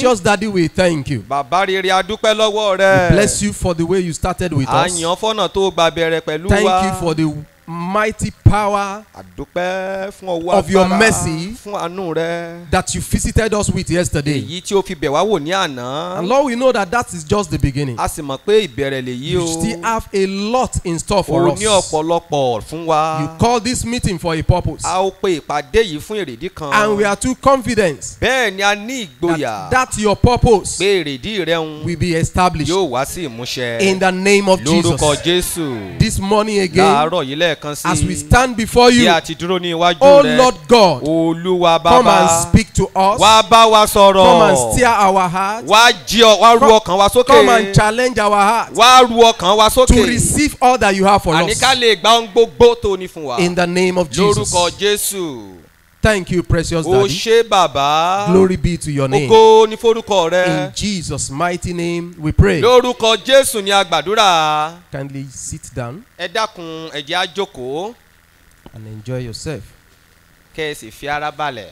Precious Daddy, we thank you. bàbá rere adúpẹ́ lọ́wọ́ We rẹ bless you for the way you started with us. ń yàn fọ́nà tó gba bẹ̀rẹ̀ pẹ̀lú Thank wa you for the mighty power àdúpẹ́ fún ọwọ́ of your mercy. fún àánú rẹ that you visited us with yesterday. èyí tí o fi bẹ̀ wá wò ní àná And Lord, we know that that is just the beginning. a sì mọ̀ pé ìbẹ̀rẹ̀ lèyí You still have a lot in store for o us. ní ọ̀pọ̀lọpọ̀ fún wa You call this meeting for a purpose. a ó pe ìpàdé yìí fún èrèdí kan And we are too confident bẹ́ẹ̀ ni a ní ìgboyà that, that your purpose pé èrèdí rẹ ń will be established yóò wá sí ìmúṣẹ in the name of lórúkọ Jesus. jésù This morning again, láàárọ̀ yìí lẹ́ẹ̀kan sí as we stand before bí you, a ti dúró ní iwájú oh rẹ Lord God, olúwa come bàbá and speak to us. wá bá wa sọ̀rọ̀ Come and steer our hearts. wá jí ọ wá ru Come- ọkàn wa sókè Come and challenge our hearts wá ru ọkàn wa to sókè receive all that you have for us. ká lè gba ohun gbogbo tó ní fún wa In the name of Jesus. lórúkọ jésù Thank you, precious o Daddy. ṣé bàbá Glory be to your name. ògo ní forúkọ rẹ In Jesus' mighty name we pray. lórúkọ jésù ni a gbàdúrà Kindly sit down ẹ dákun ẹ jẹ́ á jókòó and enjoy yourself. kẹ́ ẹ sì fi ara balẹ̀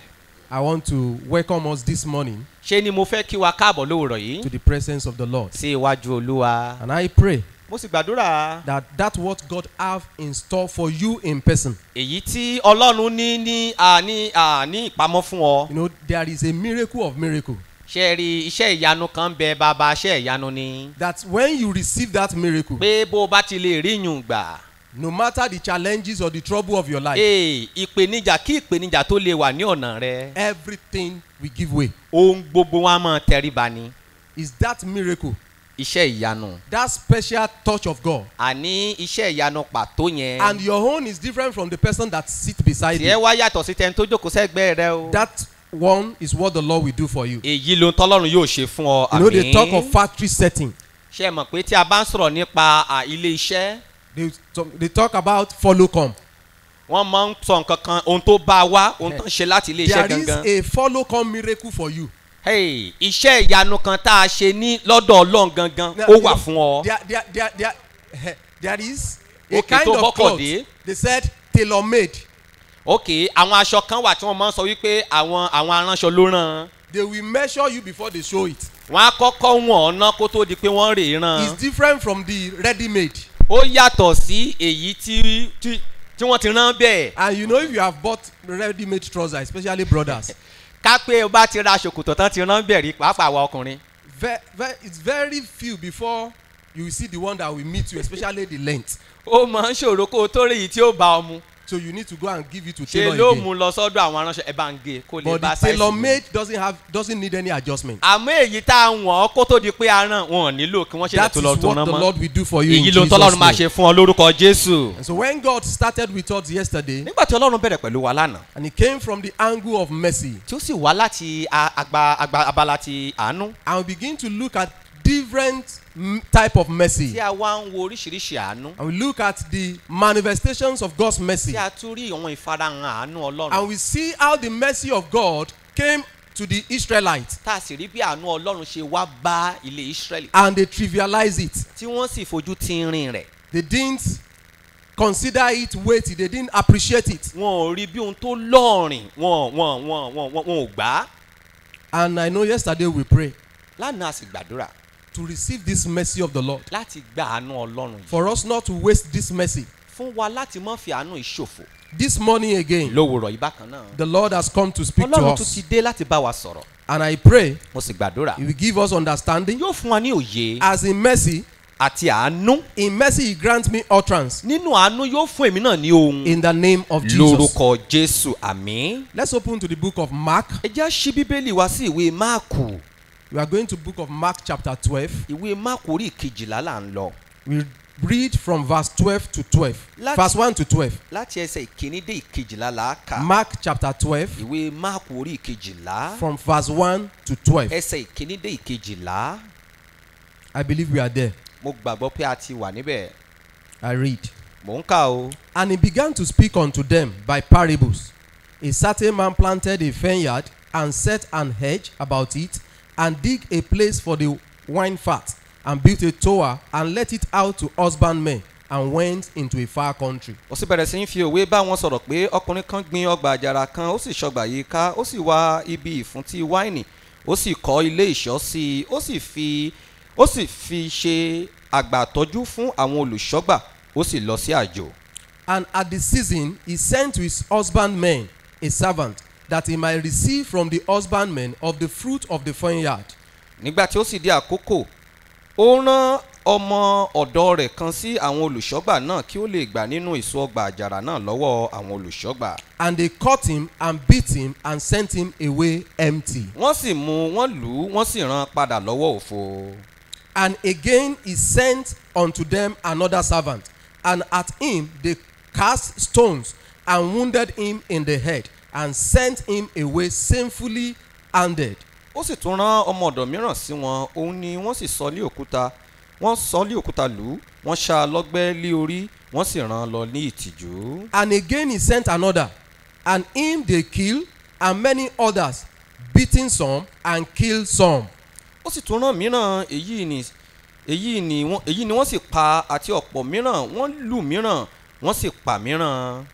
I want to welcome us this morning ṣé ni mo fẹ́ kí wa káàbọ̀ lówùrọ̀ yìí to the presence of the Lord. sí iwájú olúwa And I pray mo sì gbàdúrà. That that what God have in store for you in person. èyí tí ọlọ́run ní ní àní àní ìpamọ́ fún ọ. You know, there is a miracle of miracle. ṣe rí iṣẹ́ ìyanu kan bẹ bàbá iṣẹ́ ìyanu ni? That when you receive that miracle, pé bó o bá ti lè rí yùn gbà. no matter the challenges or the trouble of your life, ee ìpèníjà kí ìpèníjà tó lè wà ní ọ̀nà rẹ. everything will give way. ohun gbogbo á máa tẹríba ni. Is that miracle, iṣẹ́ ìyanu that special touch of God? àní iṣẹ́ ìyanu pàtó yẹn And your own is different from the person that sits beside tiẹ̀ you. wá yàtọ̀ sí tẹni tó jókòó sẹ́gbẹ́ rẹ o That one is what the Lord will do for you. èyí ló ń tọ́lọ́run yóò ṣe fún ọ You know, they talk of factory setting. ṣe mọ̀ pé tí a bá ń sọ̀rọ̀ nípa ilé iṣẹ́ They talk, they talk about follow come. wọ́n máa ń sọ nǹkan kan ohun tó bá wá ohun tó ń ṣe láti ilé iṣẹ́ There is gangan. a follow come miracle for you. Hey, iṣẹ́ ìyanu kan tá a ṣe ní lọ́dọ̀ ọlọ́run gangan ó wà fún ọ. There, there, there, there, there is a Okay, kind of cloth. dé. They said tailor made. ok àwọn aṣọ kan wà tí wọ́n máa ń sọ wípé àwọn àwọn aránṣọ ló rán They will measure you before they show it. wọ́n á kọ́kọ́ wọ̀n ọ̀nà kó tó di pé wọ́n rè é rán. It's different from the ready made. ó yàtọ̀ sí èyí tí tí wọ́n ti rán bẹ́ẹ̀. And you know if you have bought ready made trousers, especially brothers, ká pé o bá ti ra ṣòkòtò tán ti rán bẹ́ẹ̀ rí pàápàá wa ọkùnrin. it's very few before you see the one that will meet you, especially the length. ó máa ń ṣòro kó o tó rí èyí tí ó bá ọ mu. So you need to go and give it to ṣe tailor ló again. mú lọ sọ́dọ̀ àwọn aránṣọ ẹ̀ bá ń gé kó lè But bá the tailor sáìsì mu. made doesn't have doesn't need any adjustment. àmọ́ èyí tá a wọ̀n kó tó di pé a rán wọn nílò kí wọ́n ṣe lè That tó is lọ what tó the mọ́. Lord will do for you in èyí ló ń Jesus' tọ́lọ́run máa name. ṣe fún ọ lórúkọ jésù. And so when God started with us yesterday, nígbà tí ọlọ́run bẹ̀rẹ̀ pẹ̀lú wa lánàá and He came from the angle of mercy, tí ó sì wá láti agba agba abala ti àánú and we begin to look at different type of mercy, tí a wá ń wo oríṣiríṣi àánú. And we look at the manifestations of God's mercy, tí a tún rí àwọn ìfarahàn àánú ọlọ́run. And we see how the mercy of God came to the Israelites, tá a sì rí bí àánú ọlọ́run ṣe wá bá ilé israẹli and they trivialize it. tí wọ́n sì fojú tínrín rẹ̀. They didn't consider it weighty. They didn't appreciate it. wọn ò rí bí ohun tó lọ́ọ̀rìn. Wọn wọn wọn wọn wọn ò gbà And I know yesterday we pray. Lánàá a sì gbàdúrà to receive this mercy of the Lord. láti gba àánú ọlọ́run yìí For us not to waste this mercy. fún wa láti má fi àánú ìṣòfò This morning again, lówùrọ̀ yìí bákan náà the Lord has come to speak to ọlọ́run tún ti us. dé láti bá wa sọ̀rọ̀ And I pray mo sì gbàdúrà He will give us understanding. yóò fún wa ní òye As in mercy, àti àánú in mercy He grants me utterance. nínú àánú yóò fún èmi náà ní ohun In the name of Jesus. lórúkọ jésù àmín. Let's open to the book of Mark. ẹ jẹ́ ṣí bíbélì wá sí ìwé máàkù We are going to book of Mark chapter 12. ìwé máàkù orí ìkejìlá là ń lọ We read from verse 12 to 12. Let's- Verse 1 to 12. láti ẹsẹ̀ ìkíní dé ìkejìlá là á kà Mark chapter 12 ìwé máàkù orí ìkejìlá from verse 1 to 12. ẹsẹ̀ ìkíní dé ìkejìlá I believe we are there. mo gbàgbọ́ pé a ti wà níbẹ̀ I read. mò ń kà o. And he began to speak unto them by parables. A certain man planted a vineyard and set an hedge about it and dig a place for the wine fat and built a tower and let it out to husbandmen and went into a far country. ó sì bẹ̀rẹ̀ sí í fi òwe bá wọn sọ̀rọ̀ pé ọkùnrin kan gbin ọgbà àjàrà kan ó sì ṣọgbà yìí ká ó sì wá ibi ìfúntí wáìnì ó sì kọ́ ilé ìṣọ́ sí i ó sì fi ó sì fi ṣe àgbàtọ́jú fún àwọn olùṣọ́gbà ó sì lọ sí àjò. And at the season, he sent to his husbandmen a servant, that he might receive from the husbandmen of the fruit of the vineyard. nígbà tí ó sì di àkókò ó rán ọmọ ọ̀dọ́ rẹ̀ kan sí àwọn olùṣọ́gbà náà kí ó lè gbà nínú èso ọgbà àjàrà náà lọ́wọ́ àwọn olùṣọ́gbà. And they caught him and beat him and sent him away empty. wọ́n sì mú wọ́n lù ú wọ́n sì rán padà lọ́wọ́ òfo. And again he sent unto them another servant, and at him they cast stones and wounded him in the head, and sent him away shamefully handed. ó sì tún rán ọmọ ọ̀dọ̀ mìíràn sí wọn òun ni wọ́n sì sọ lé òkúta wọ́n sọ lé òkúta lù ú wọ́n ṣá a lọ́gbẹ́ lé orí wọ́n sì rán an lọ ní ìtìjú. And again he sent another, and him they killed, and many others, beating some and killed some. ó sì tún rán mìíràn èyí ni èyí ni wọ́n èyí ni wọ́n sì pa àti ọ̀pọ̀ mìíràn wọ́n lù mìíràn wọ́n sì pa mìíràn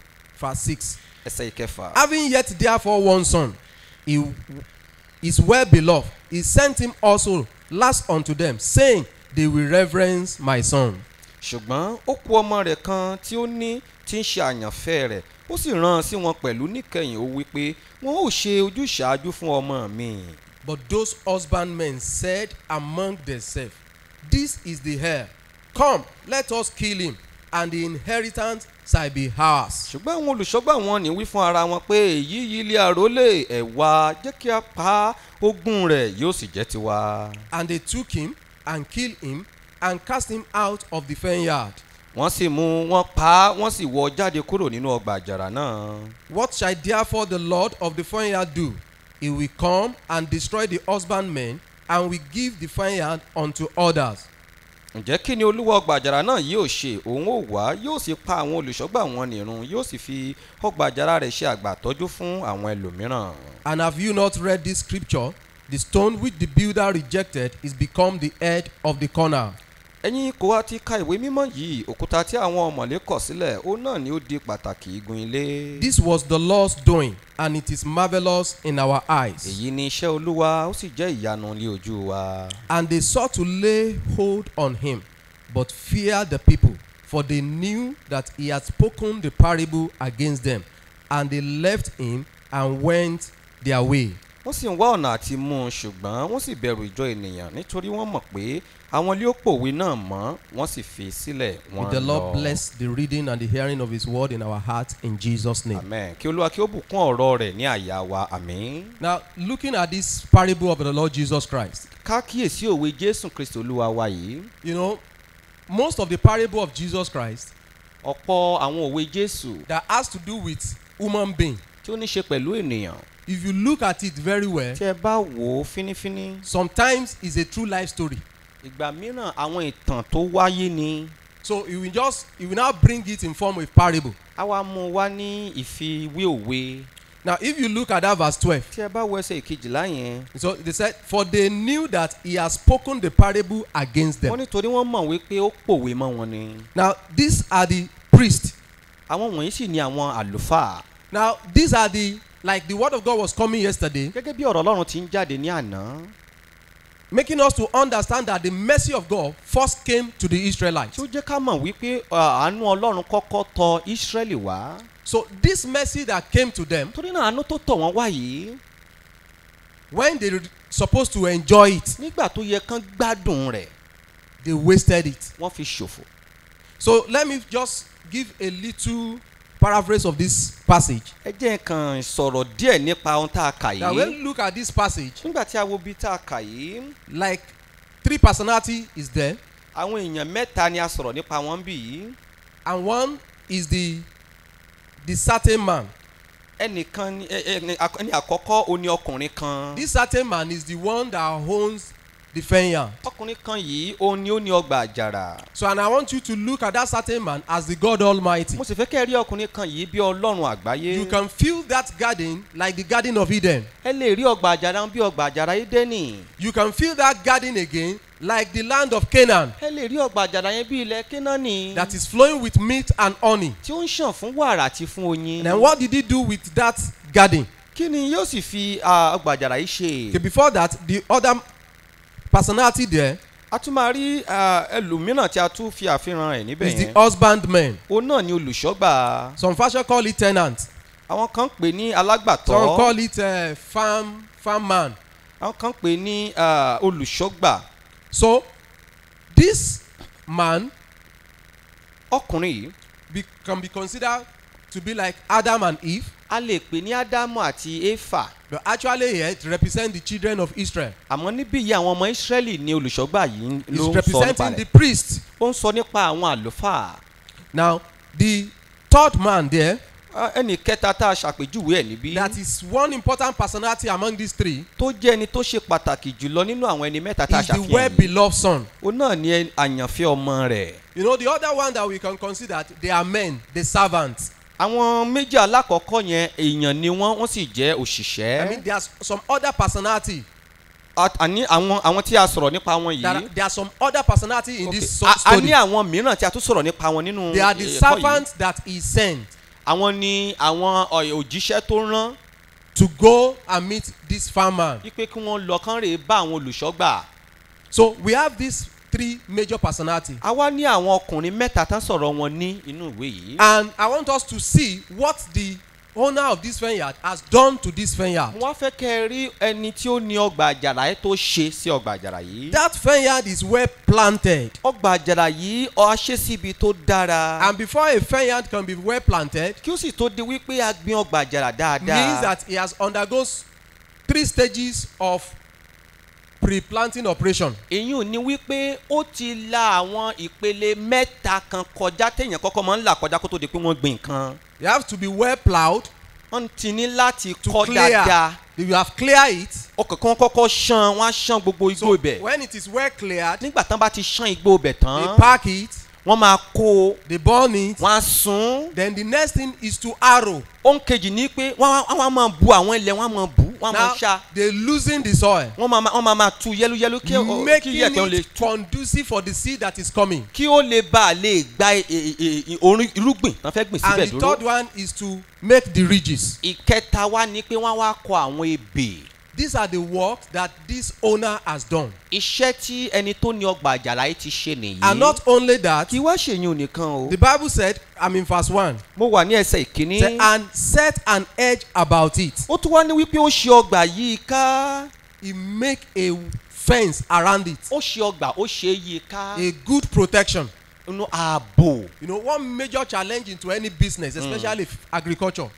Verse 6. Ẹsẹ̀ ìkẹfà. Having yet therefore one son, he is well beloved, he sent him also last unto them, saying, They will reverence my son. ṣùgbọ́n ó kú ọmọ rẹ̀ kan tí ó ní tí ń ṣe àyànfẹ́ rẹ̀ ó sì rán sí wọn pẹ̀lú níkẹyìn ó wí pé wọn ò ṣe ojúṣàájú fún ọmọ mi. But those husbandmen said among themselves, This is the heir. Come, let us kill him, and the inheritance shall be ours. ṣùgbọ́n àwọn olùṣọ́gbà wọn ní wí fún ara wọn pé èyí yìí ilé àrólé ẹ̀wà jẹ́ kí a pa ogún rẹ̀ yóò sì jẹ́ tiwa. And they took him and killed him and cast him out of the vineyard. wọ́n sì mú wọn pa wọ́n sì wọ́ jáde kúrò nínú ọgbà àjàrà náà. What shall therefore the Lord of the vineyard do? He will come and destroy the husbandmen and will give the vineyard unto others. Ǹjẹ́ kí ni olúwa ọgbà àjàrà náà yóò ṣe òun ò wá yóò sì pa àwọn olùṣọ́gbà wọn nìrun yóò sì fi ọgbà àjàrà rẹ̀ ṣe àgbàtọ́jú fún àwọn ẹlòmíràn. And have you not read this scripture? The stone which the builder rejected is become the head of the corner. Ẹ̀yin kò wá ti ka ìwé mímọ́ yìí òkúta tí àwọn ọmọlé kọ̀ sílẹ̀ ó náà ni ó di pàtàkì igun ilé. This was the Lord's doing, and it is marvelous in our eyes. èyí ni iṣẹ́ olúwa ó sì jẹ́ ìyanu ní ojú wa. And they sought to lay hold on him, but feared the people, for they knew that he had spoken the parable against them. And they left him and went their way. wọ́n sì ń wá ọ̀nà àti mú un ṣùgbọ́n wọ́n sì bẹ̀rù ìjọ ènìyàn nítorí wọ́n mọ̀ pé àwọn ilé òpòwé náà mọ́ wọ́n sì fi sílẹ̀ May wọ́n the Lord lọ. bless the reading and the hearing of his word in our hearts in Jesus' name. amen kí olúwa kí ó bùkún ọ̀rọ̀ rẹ̀ ní àyà wa àmín. Now, looking at this parable of the Lord Jesus Christ, ká kíyèsí òwe jésù kristi olúwa wa yìí you know, most of the parable of Jesus Christ ọ̀pọ̀ àwọn òwe jésù that has to do with human being, tí ó ní ṣe pẹ̀lú ènìyàn if you look at it very well, tí ẹ bá wò ó fínífíní sometimes it's a true life story. Ìgbà mìíràn àwọn ìtàn tó wáyé ni. So he will just he will now bring it in form of parable. a wá mú wá ní ìfiwé òwe Now, if you look at that verse 12, tí ẹ bá wọ ẹsẹ̀ ìkejìlá yẹn. So they said, For they knew that he has spoken the parable against wọ́n them. nítorí wọ́n mọ̀ wípé ó pòwe mọ́ wọn ni. Now, these are the priests. àwọn wọ̀nyí sì ni àwọn àlùfáà. Now, these are the like the word of God was coming yesterday, gẹ́gẹ́ bí ọ̀rọ̀ ọlọ́run ti ń jáde ní àná making us to understand that the mercy of God first came to the Israelites. tí ó jẹ́ ká mọ̀ wípé àánú ọlọ́run kọ́kọ́ tọ ísírẹ́lì wá So this mercy that came to them, torí náà àánú tó tọ̀ wọ́n wá yìí when they supposed to enjoy it, nígbà tó yẹ kán gbádùn rẹ̀ they wasted it. wọ́n fi ṣòfò So let me just give a little paraphrase of this passage. ẹ jẹ́ kàn sọ̀rọ̀ díẹ̀ nípa ohun tá a kà Now, when yìí you look at this passage, nígbà tí a wo bí tá a kà yìí like three personality is there, àwọn èèyàn mẹ́ta ni a sọ̀rọ̀ nípa wọn bí yìí and one is the the certain man. ẹnìkan ẹni àk- ẹni àkọ́kọ́ ní ọkùnrin kan This certain man is the one that owns vineyard. ọkùnrin kan yìí ó ní ó ní ọgbà àjàrà So, and I want you to look at that certain man as the God Almighty. mo sì fẹ́ kẹ́ rí ọkùnrin kan yìí bí ọlọ́run àgbáyé You can feel that garden like the Garden of Eden. ẹ lè rí ọgbà àjàrà bí ọgbà àjàrà édẹ́nì You can feel that garden again like the land of Canaan ẹ lè rí ọgbà àjàrà yẹn bí ilẹ̀ kénáánì that is flowing with meat and honey. tí ó ń ṣàn fún wàrà àti fún oyin then what did he do with that garden? kí ni yóò sì fi ọgbà àjàrà yìí ṣe. Okay, before that, the other personality there a tún máa rí ẹlòmíràn tí a tún fi àfihàn ẹ̀ níbẹ̀ is the yẹn. husbandman. òun náà ni olùṣọ́gbà Some fashion call it tenant. àwọn kan pè ní Some alágbàtọ́ call it uh, farm farm man. àwọn kan pè ní olùṣọ́gbà So this man ọkùnrin yìí be, can be considered to be like Adam and Eve, a lè pè ní ádámù àti éfà but actually here it represent the children of Israel. àmọ́ níbí yìí àwọn ọmọ ìsírẹ́lì ni olùṣọ́gbà yìí It's ló ń sọ nípa representing the rẹ̀ priest. ó ń sọ nípa àwọn àlùfáà Now the third man there ẹnì kẹta tá a ṣàpèjúwe ẹ̀ níbí that is one important personality among these three tó jẹ́ ẹni tó ṣe pàtàkì jùlọ nínú àwọn ẹni mẹ́ta tá a is the ṣàfihàn well yìí beloved son. ó náà ẹ- àyànfẹ́ ọmọ rẹ̀ You know the other one that we can consider they are men, the servants. Àwọn méjì alákọ̀ọ́kọ́ yẹn èèyàn ni wọ́n wọ́n sì jẹ́ I òṣìṣẹ́ mean there's some other personality. Àní àwọn àwọn tí a sọ̀rọ̀ nípa wọn There are, yìí there are some other personality in Okay. this so- A- story. ní àwọn mìíràn tí a tún sọ̀rọ̀ nípa wọn nínú They are the ẹ̀kọ́ yìí. servants that he sent àwọn ni àwọn òjíṣẹ́ tó rán to go and meet this farmer. wípé kí wọ́n lọ kán rèé bá àwọn olùṣọ́gbà So we have these three major personality. a wá ní àwọn ọkùnrin mẹ́ta tán sọ̀rọ̀ wọn ní inú ìwé yìí And I want us to see what the owner of this vineyard has done to this vineyard. wọ́n fẹ́ kẹ́ rí ẹni tí ó ní ọgbà àjàrà yìí tó ṣe sí ọgbà àjàrà yìí That vineyard is well planted. ọgbà àjàrà yìí ọ ṣe síbi tó dára And before a vineyard can be well planted, kí ó sì tó di wípé a gbin ọgbà àjàrà means dáadáa that he has undergone three stages of pre-planting operation. ò ní wípé ó ti la àwọn ìpele mẹ́ta kan kọjá téèyàn kọ́kọ́ máa ń là kọjá kó tó di pé wọ́n gbin nǹkan. You have to be well plowed. Wọ́n ti ní láti kọ́ dáadáa. You have clear it. ọkàn kan kọ́kọ́ ṣan wọ́n á ṣan gbogbo igbó So ibẹ̀. when it is well cleared, nígbà tán bá ti ṣan igbó ibẹ̀ they tán pack it, wọ́n máa kó o they burn it. wọ́n á sun Then the next thing is to harrow. ohun kejì ni pé wọ́n á- á máa bu àwọn ilẹ̀ wọ́n á máa bu wọ́n á máa Now ṣá they loosen the soil, wọ́n máa wọ́n máa máa tu yẹ́lúyẹ́lú kí making yẹ̀pẹ̀ lè it conducive for the seed that is coming. kí ó lè bá a lè gba e- e- e- orin irúgbìn tán fẹ́ gbìn síbẹ̀ And the dúró. third one is to make the ridges. ìkẹta wá ni pé wọ́n wá kọ àwọn ebè These are the work that this owner has done. iṣẹ́ tí ẹni tó ní ọgbà àjàrà yìí ti ṣe nìyí. And not only that, kí wá ṣèyún nìkan o. the Bible said, I'm in verse 1, mo wà ní ẹsẹ̀ ìkíní. say, and set an edge about it. ó tún wá ní wípé ó ṣe ọgbà yìí ká. He make a fence around it, ó ṣe ọgbà ó ṣe é yìí ká. a good protection. inú ààbò You know, one major challenge into any business, especially f- agriculture,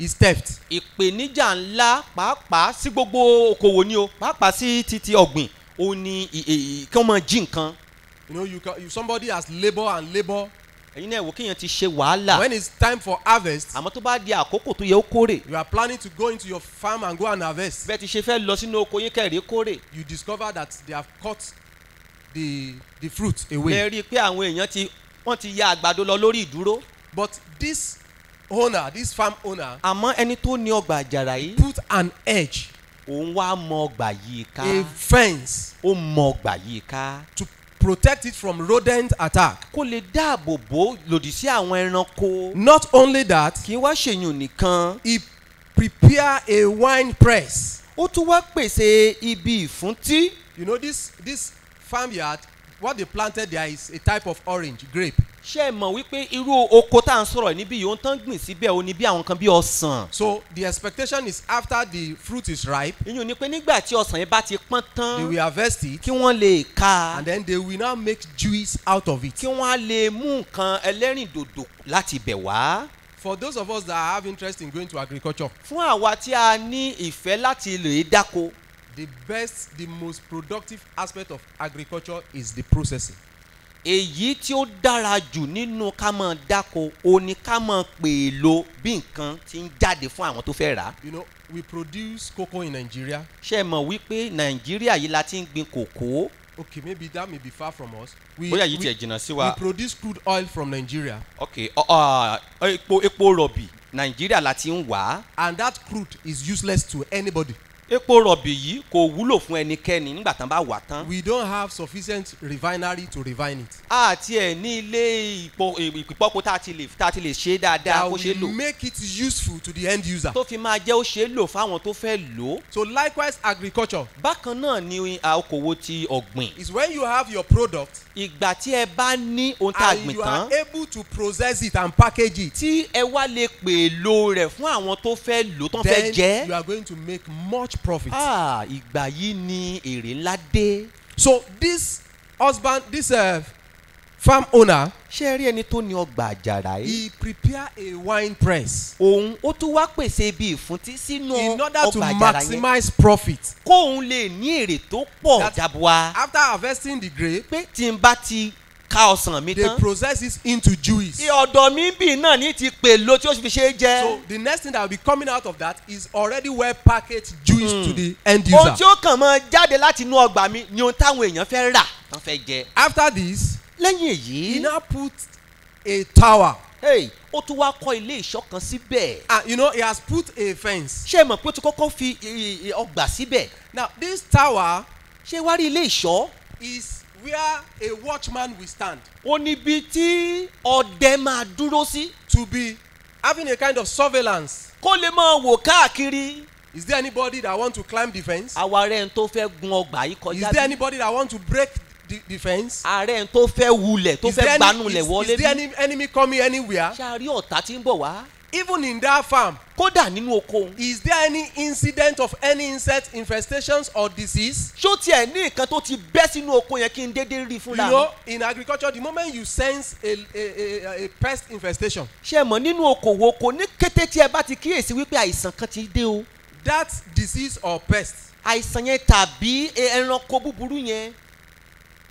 is theft. ìpèníjà ńlá pàápàá sí gbogbo okòwò ni o pàápàá sí títí ọ̀gbìn ó ní kí wọ́n máa jí nǹkan. You know, you can, if somebody has labor and labor, ẹ̀yin náà wò kéèyàn ti ṣe wàhálà. when it's time for harvest, àmọ́ tó bá di àkókò tó yẹ ó kórè. you are planning to go into your farm and go and harvest. bẹ́ẹ̀ ti ṣe fẹ́ lọ sínú oko yín kẹ́rì kórè. You discover that they have cut the the fruit away. lè rí i pé àwọn èèyàn ti wọ́n ti ya àgbàdo lọ lórí ìdúró. But this owner, this farm owner, àmọ́ ẹni tó ní ọgbà àjàrà yìí put an edge, òun wá mọ ọgbà yìí ká a fence ó mọ ọgbà yìí ká to protect it from rodent attack. kó lè dáàbò bò lòdì sí àwọn ẹranko. Not only that, kì í wá ṣèyùn nìkan he prepare a wine press. ó tún wá pèsè ibi ìfúntí. You know this this farmyard, what they planted there is a type of orange grape. ṣé ẹ mọ̀ wípé irú oko tá à ń sọ̀rọ̀ níbí yìí ohun tán gbìn síbẹ̀ ó ní bí àwọn kan bí ọsàn. So the expectation is after the fruit is ripe, ìyún ni pé nígbà tí ọsàn yẹn bá ti pọ́n they tán will harvest it kí wọ́n lè ká and then they will now make juice out of it. kí wọ́n á lè mú nǹkan ẹlẹ́rìndòdò láti bẹ̀ wá. For those of us that have interest in going to agriculture, fún àwa tí a ní ìfẹ́ láti lè dáko the best, the most productive aspect of agriculture is the processing. èyí tí ó dára jù nínú ká mọ̀ dáko ó ní ká mọ̀ pèèlò bí nǹkan ti ń jáde fún àwọn tó fẹ́ rà á. You know, we produce cocoa in Nigeria. ṣé ẹ mọ̀ wípé nàìjíríà yìí la ti ń gbin kòkó Okay, maybe that may be far from us. We, bóyá yìí we, tiẹ̀ jìnnà sí we wa produce crude oil from Nigeria, ok ọ- ọ, epo epo rọ̀bì nàìjíríà la ti ń wà á and that crude is useless to anybody. Epo rọ̀bì yìí kò wúlò fún ẹnikẹ́ni nígbà tán bá wà tán. We don't have sufficient refinery to refine it. àti ẹ̀ ní ilé ìpìpọ́pọ̀ tá a ti lè tá a ti lè ṣe dáadáa That kó ṣe é will lò make it useful to the end user. tó fi máa jẹ́ ó ṣe é lò fáwọn tó fẹ́ lò ó. So likewise, agriculture bákan náà ni a okòwò ti ọ̀gbìn is when you have your product ìgbà tí ẹ bá ní ohun tá a and gbìn you tán are able to process it and package it. tí ẹ wá lè pèlò rẹ̀ fún àwọn tó fẹ́ lò tó fẹ́ Then jẹ́ you are going to make much profit. Ah, ìgbà yìí ni èrè ńlá dé. So this husband, this uh, farm owner, ṣé rí ẹni tó ní ọgbà àjàrà yìí. he prepare a wine press òun ó tún wá pèsè ibi ìfúntí sínú in order to ọgbà àjàrà yẹn maximize profit. kóun lè ní èrè tó pọ̀ jabua. After harvesting the grape, pé tí n bá ti ka ọsàn mi they tán. process it into juice. ọ̀dọ̀ mi bì náà ní ti pèlò tí ó fi ṣe é jẹ́. So the next thing that will be coming out of that is already well packaged juice to the end ohun user. tí ó kàn máa jáde láti inú ọgbà mi ni ohun táwọn èèyàn fẹ́ rà wọ́n fẹ́ jẹ. After this, lẹ́yìn he èyí now put a tower. hey, ó tún wá kọ́ ilé ìṣọ́ kan síbẹ̀. And you know, he has put a fence. ṣé ẹ mọ̀ pé ó ti kọ́kọ́ fi ọgbà síbẹ̀. Now, this tower ṣé wá rí ilé ìṣọ́. is where a watchman will stand ó níbi tí ọdẹ máa dúró sí. to be having a kind of surveillance. kó lè máa wò káàkiri. Is there anybody that want to climb the fence? àwa rẹ̀ ń tó fẹ́ gun ọgbà yìí Is kọjá there bí. anybody that want to break the, the fence? ààrẹ ń tó fẹ́ wulẹ̀ tó Is there fẹ́ gbanulẹ̀ is, wọlé is there bí. any enemy coming anywhere? ṣáà rí ọ̀tá tí ń bọ̀ wá. Even in that farm, kódà nínú oko is there any incident of any insect infestations or disease? ṣó tiẹ̀ ní nǹkan tó ti bẹ́ sínú oko yẹn kí n dédé rí You fúnra mi. know, in agriculture, the moment you sense a, a, a, a pest infestation, ẹ mọ̀ nínú okòwò oko ní kété tí ẹ bá ti kíyèsí wípé àìsàn kan ti dé o. that disease or pest, àìsàn yẹn tàbí e- ẹranko búburú yẹn.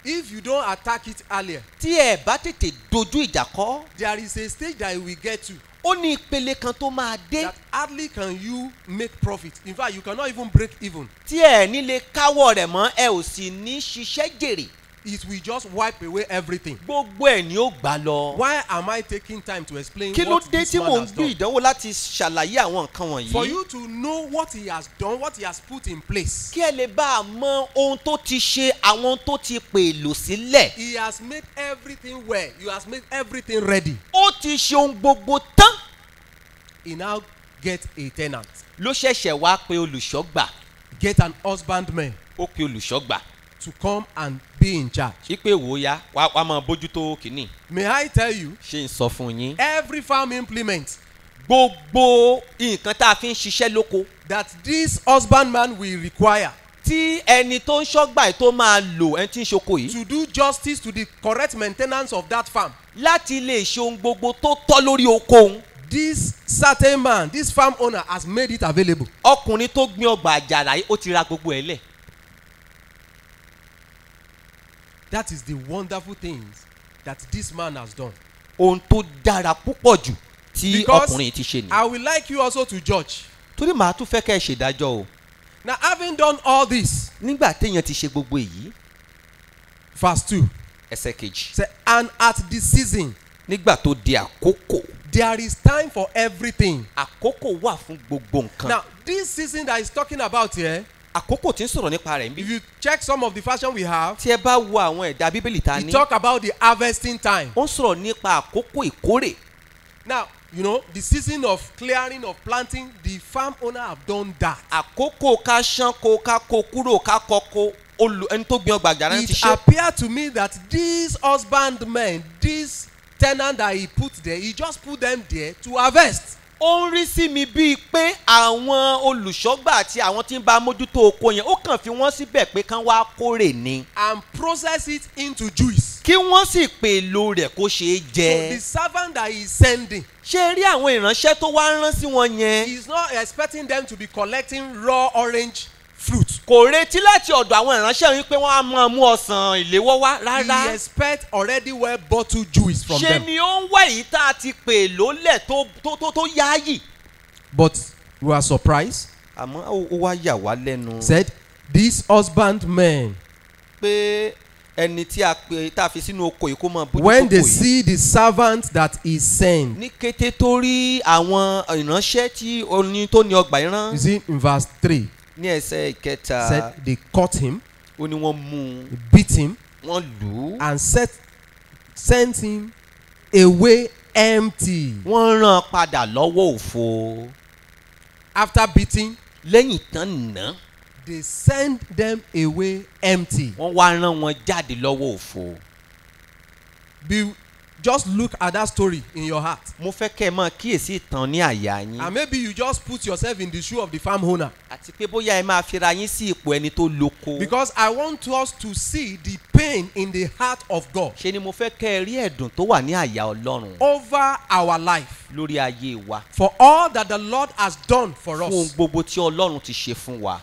If you don't attack it earlier, tí ẹ bá tètè dojú ìjà kọ́. there is a stage that will get to ó ní ìpele kan tó máa dé that hardly can you make profit. In fact, you cannot even break even. tí ẹ nílé káwọ́ rẹ̀ mọ́ ẹ ò sì ní ṣiṣẹ́ jèrè It will just wipe away everything. gbogbo ẹ̀ ni ó gbà lọ. Why am I taking time to explain kí ló what dé this tí man mò ń has gbé done? ìdánwò láti ṣàlàyé àwọn nǹkan For wọ̀nyí. you to know what he has done, what he has put in place. kí ẹ lè bá a mọ ohun tó ti ṣe àwọn tó ti pèlò sílẹ̀. He has made everything well. He has made everything ready. ó ti ṣe ohun gbogbo tán He now get a tenant, ló ṣẹ̀ṣẹ̀ wá pé olùṣọ́gbà get an husbandman ó pe olùṣọ́gbà to come and be in charge. wò ó ya wá wá máa bójútó kínní May I tell you, ṣé n sọ fún yín. every farm implement gbogbo nǹkan tá a fi ń ṣiṣẹ́ lóko that this husbandman will require tí ẹni tó ń ṣọ́gbà tó máa lò ẹni tí ń ṣoko yìí to do justice to the correct maintenance of that farm. láti lè ṣe ohun gbogbo tó tọ́ lórí oko òun This certain man, this farm owner has made it available. ọkùnrin tó gbin ọgbà àjàrà yìí ó ti ra gbogbo ẹ̀ lẹ̀ That is the wonderful things that this man has done. ohun tó dára púpọ̀ jù tí Because ọkùnrin ti ṣe nìyí I will like you also to judge. torí màá tún fẹ́ kẹ́ ẹ ṣèdájọ́ o Now, having done all this, nígbà téèyàn ti ṣe gbogbo èyí verse 2 ẹsẹ̀ kejì say, and at the season, nígbà tó di àkókò there is time for everything. àkókò wà fún gbogbo nǹkan Now, this season that he's talking about here, àkókò tí ń sọ̀rọ̀ nípa rẹ̀ ń bí if you check some of the fashion we have, tí ẹ bá wo àwọn ẹ̀dá bíbélì ta he ní talk about the harvesting time. ó ń sọ̀rọ̀ nípa àkókò ìkórè Now, you know, the season of clearing, of planting, the farm owner have done that. àkókò ká ṣánko ká kó kúrò ká kọko olù ẹni tó gbin ọgbà àjàrà ti It ṣe appeared to me that this husbandman, this tenant that he put there, he just put them there to harvest. Ó ń rí sí mi bíi pé àwọn olùṣọ́gbà àti àwọn tí ń bá mójútó oko yẹn ó kàn fi wọ́n síbẹ̀ pé kán wá kórè ni. And process it into juice. kí wọ́n sì pèlò rẹ̀ kó ṣeé So jẹ. The servant that he is sending, ṣé rí àwọn ìránṣẹ́ tó wá ń rán sí wọn yẹn? He is not expecting them to be collecting raw orange fruit. kò retí láti ọ̀dọ̀ àwọn ìránṣẹ́ yín pé wọ́n á máa mú ọsàn ìléwọ́ wá He rárá expect already well bottled juice from ṣe them. ni ó ń wá èyí tá a ti pèlò lẹ̀ tó tó tó yááyì. But we are surprised. àmọ́ ó wá yà wá lẹ́nu Said this husbandman, pé ẹni tí a pè tá a fi sínú oko yìí kó máa bójú when tó they kò yìí. see the servant that he sent, ní kété tó rí àwọn ìránṣẹ́ tí oní tó ní ọgbà yìí rán you see in verse 3, ní ẹsẹ̀ ìkẹta said they caught him, ó ní wọ́n mú un beat him, wọ́n lù ú and set, sent him away empty. wọ́n rán padà lọ́wọ́ òfo After beating, lẹ́yìn tán nà they sent them away empty. wọ́n wá rán wọn jáde lọ́wọ́ òfo. Just look at that story in your heart. mo fẹ́ kẹ́ ẹ máa kíyèsí ìtàn ní àyà yín And maybe you just put yourself in the shoe of the farm owner. àti pé bóyá ẹ máa fira yín sí ipò ẹni tó lóko. Because I want us to see the pain in the heart of God ṣe ni mo fẹ́ kẹ́ ẹ rí ẹ̀dùn tó wà ní àyà ọlọ́run over our life lórí ayé wa for all that the Lord has done for fún ohun us. gbogbo tí ọlọ́run ti ṣe fún wa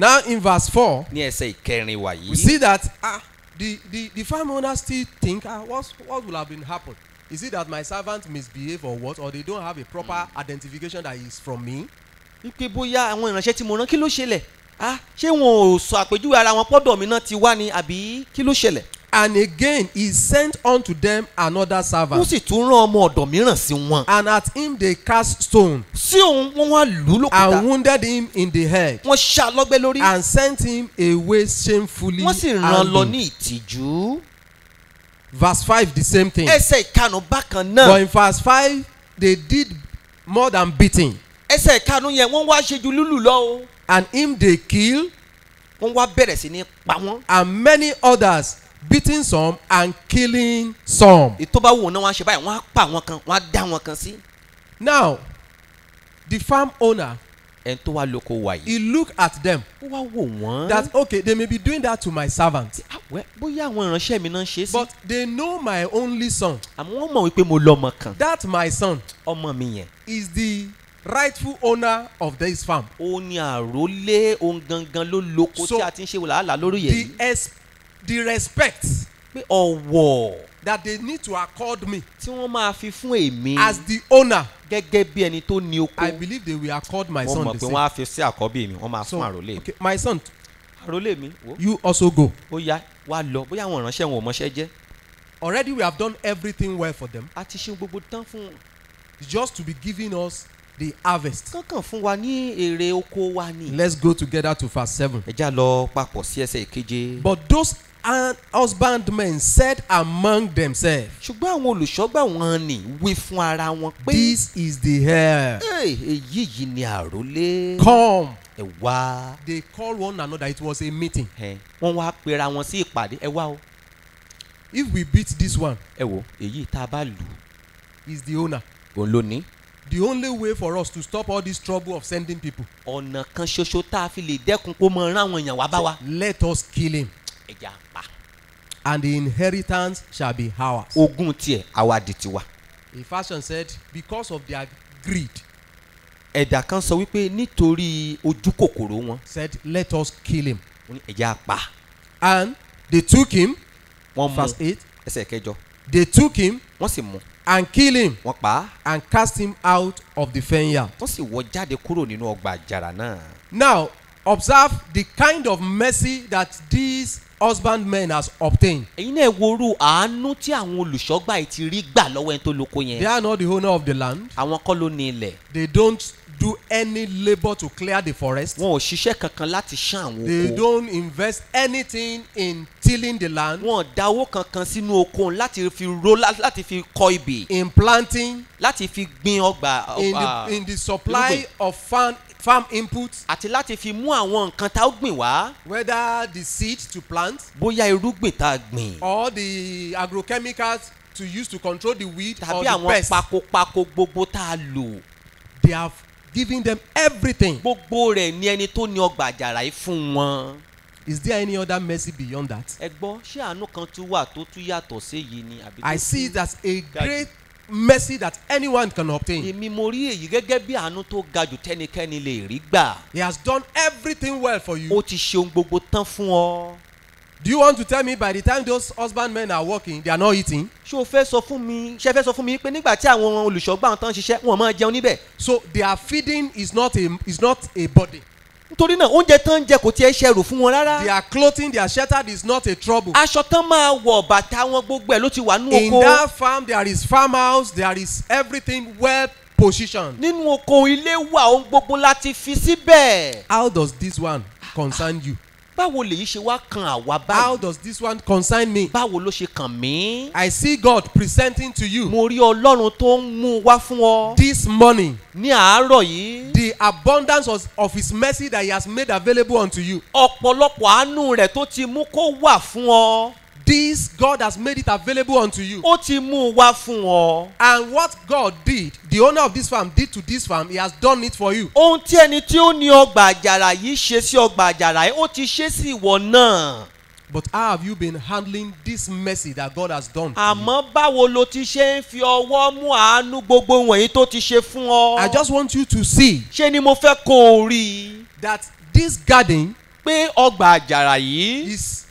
Now, in verse 4, ní ẹsẹ̀ ìkẹrin wa we see that ah, the, the, the farm owner still think, ah, what's, what will have been happened? Is it that my servant misbehave or what? Or they don't have a proper identification that is from me? wípé bóyá àwọn ìránṣẹ́ tí mo rán kí ló ṣẹlẹ̀ ah ṣé wọn ò sọ àpèjúwe ara wọn pọ́dọ̀ mi náà ti wá ni àbí kí ló ṣẹlẹ̀. And again, he sent unto them another servant. sì tún rán ọmọ ọ̀dọ̀ mìíràn sí wọn. And at him they cast stone sí òun wọ́n wá lù ú and lókùúta wounded him in the head wọ́n ṣá lọ́gbẹ́ lórí and sent him away shamefully. wọ́n sì rán lọ ní ìtìjú. Verse 5, the same thing. ẹsẹ̀ ìkarùn bákan But náà in verse 5, they did more than beating. ẹsẹ̀ ìkarùn yẹn wọ́n wá ṣe ju lúlù lọ o And him they kill, wọ́n wá bẹ̀rẹ̀ sí ní pa wọ́n. and many others, beating some and killing some. wù wọn náà wọ́n á ṣe báyìí wọ́n á pa àwọn kan wọ́n á dá wọn kan sí. Now, the farm owner, ẹni tó wá lóko wà yìí. he looked at them ó wá wò wọ́n. that, okay, they may be doing that to my servant, Ah, bóyá àwọn ìránṣẹ́ mi náà ṣe sí. but they know my only son. àmọ́ wọ́n mọ̀ wípé mo lọ́mọ kan. That my son ọmọ mi yẹn. is the rightful owner of this farm. ó ní àrólé ohun gangan ló lóko So, tí a ti ń ṣe wàhálà lórí yẹn The, yìí. es- the respect pé ọ̀wọ̀ that they need to accord me tí wọ́n máa fi fún èmi as the owner, gẹ́gẹ́ bí ẹni tó ní oko. I believe they will accord my son mọ̀ the pé same. wọ́n á fi sí àkọ́bí mi wọ́n máa fún àrólé mi. okay, my son, àrólé mi you also go. ó yá wá lọ bóyá àwọn ìránṣẹ́ wọn ò mọṣẹ́ jẹ́. Already we have done everything well for them. a ti ṣe gbogbo tán fún un. Just to be giving us the harvest. kankan fún wa ní èrè oko wa ni. Let's go together to verse 7. ẹ já lọ papọ̀ sí ẹsẹ̀ ìkeje. But those husbandmen said among themselves, ṣùgbọ́n àwọn olùṣọ́gbà wọn ni wí fún ara wọn pé. This is the heir. "Hey, èyí yìí ni àrólé. Come. ẹ wá. They called one another. It was a meeting. Wọ́n wá pera wọn sí ìpàdé ẹ wá o. If we beat this one, ẹ wò èyí tá a bá lù is the owner. òun ló ní. The only way for us to stop all this trouble of sending people, ọ̀nà kan ṣoṣo tá a fi lè dẹ́kun kó mọ rán àwọn èèyàn wá bá wa. let us kill him, ẹja pa. and the inheritance shall be ours. ogún tiẹ̀ àwa di tiwa. A fashion said, because of their greed, ẹ̀dà kan sọ wípé nítorí ojú kòkòrò wọn said, let us kill him. ó ní ẹja pa. And they took him, wọ́n mú verse 8, ẹsẹ̀ kẹjọ they took him wọ́n sì mú and killed him wọ́n pa and cast him out of the vineyard. wọ́n sì wọ́ jáde kúrò nínú ọgbà àjàrà náà. Now, observe the kind of mercy that these husbandmen has obtained. èyí náà worú àánú tí àwọn olùṣọ́gbà yìí ti rí gbà lọ́wọ́ ẹni tó lóko They yẹn. are not the owner of the land. àwọn kọ́ ló ní ilẹ̀. They don't do any labor to clear the forest. wọn ò ṣiṣẹ́ kankan láti ṣán àwọn They oko. don't invest anything in tilling the land, wọn ò da owó kankan sínú oko láti fi ro lá- láti fi kọ ibì in planting, láti fi gbin ọgbà in the, in the supply of farm, farm inputs, àti láti fi mú àwọn nǹkan tá ó gbìn wá whether the seed to plant bóyá irúgbìn tá a gbìn or the agrochemicals to use to control the weed or tàbí the àwọn pest. pakopako gbogbo tá a lò They have given them everything. gbogbo rẹ̀ ní ẹni tó ní ọgbà àjàrà yìí fún wọn. Is there any other mercy beyond that? ẹ gbọ́ ṣé àánú kan tún wà tó tún yàtọ̀ sí èyí ni I see it as a great mercy that anyone can obtain. èmi mo rí èyí gẹ́gẹ́ bí àánú tó ga jù tẹ́nikẹ́ni lè rí gbà He has done everything well for you. ó ti ṣe ohun gbogbo tán fún ọ. Do you want to tell me by the time those husbandmen are working, they are not eating? ṣé o fẹ́ sọ fún mi ẹ fẹ́ sọ fún mi pé nígbà tí àwọn olùṣọ́gbà tán ń ṣiṣẹ́ wọn máa jẹun níbẹ̀ So their feeding is not a is not a burden. Nítorí náà oúnjẹ tán ń jẹ kò tiẹ̀ ṣẹrù fún wọn rárá Their clothing, their shelter is not a trouble. aṣọ tán máa wọ̀ bàtà wọn gbogbo ẹ̀ ló ti wà nú In oko that farm, there is farmhouse, there is everything well positioned. nínú oko ilé wà ohun gbogbo láti fi síbẹ̀. How does this one concern you? Báwo lèyí ṣe wá kan àwa How báyìí. does this one concern me? báwo ló ṣe kàn mí. I see God presenting to you mo rí ọlọ́run tó ń mú wá fún ọ. this morning ní àárọ̀ yìí. the abundance of, of His mercy that He has made available unto you. ọ̀pọ̀lọpọ̀ àánú rẹ̀ tó ti mú kó wà fún ọ. This God has made it available unto you. ó ti mú wá fún ọ. And what God did, the owner of this farm did to this farm, He has done it for you. ohun tí ẹni tí ó ní ọgbà àjàrà yìí ṣe sí ọgbà àjàrà yìí ó ti ṣe sí ìwọ náà. But how have you been handling this mercy that God has done? àmọ́ báwo lo ti ṣe ń fi ọwọ́ mú àánú gbogbo wọ̀nyí tó ti ṣe fún ọ. I just want you to see ṣé ni mo fẹ́ kó o rí that this garden pé ọgbà àjàrà yìí is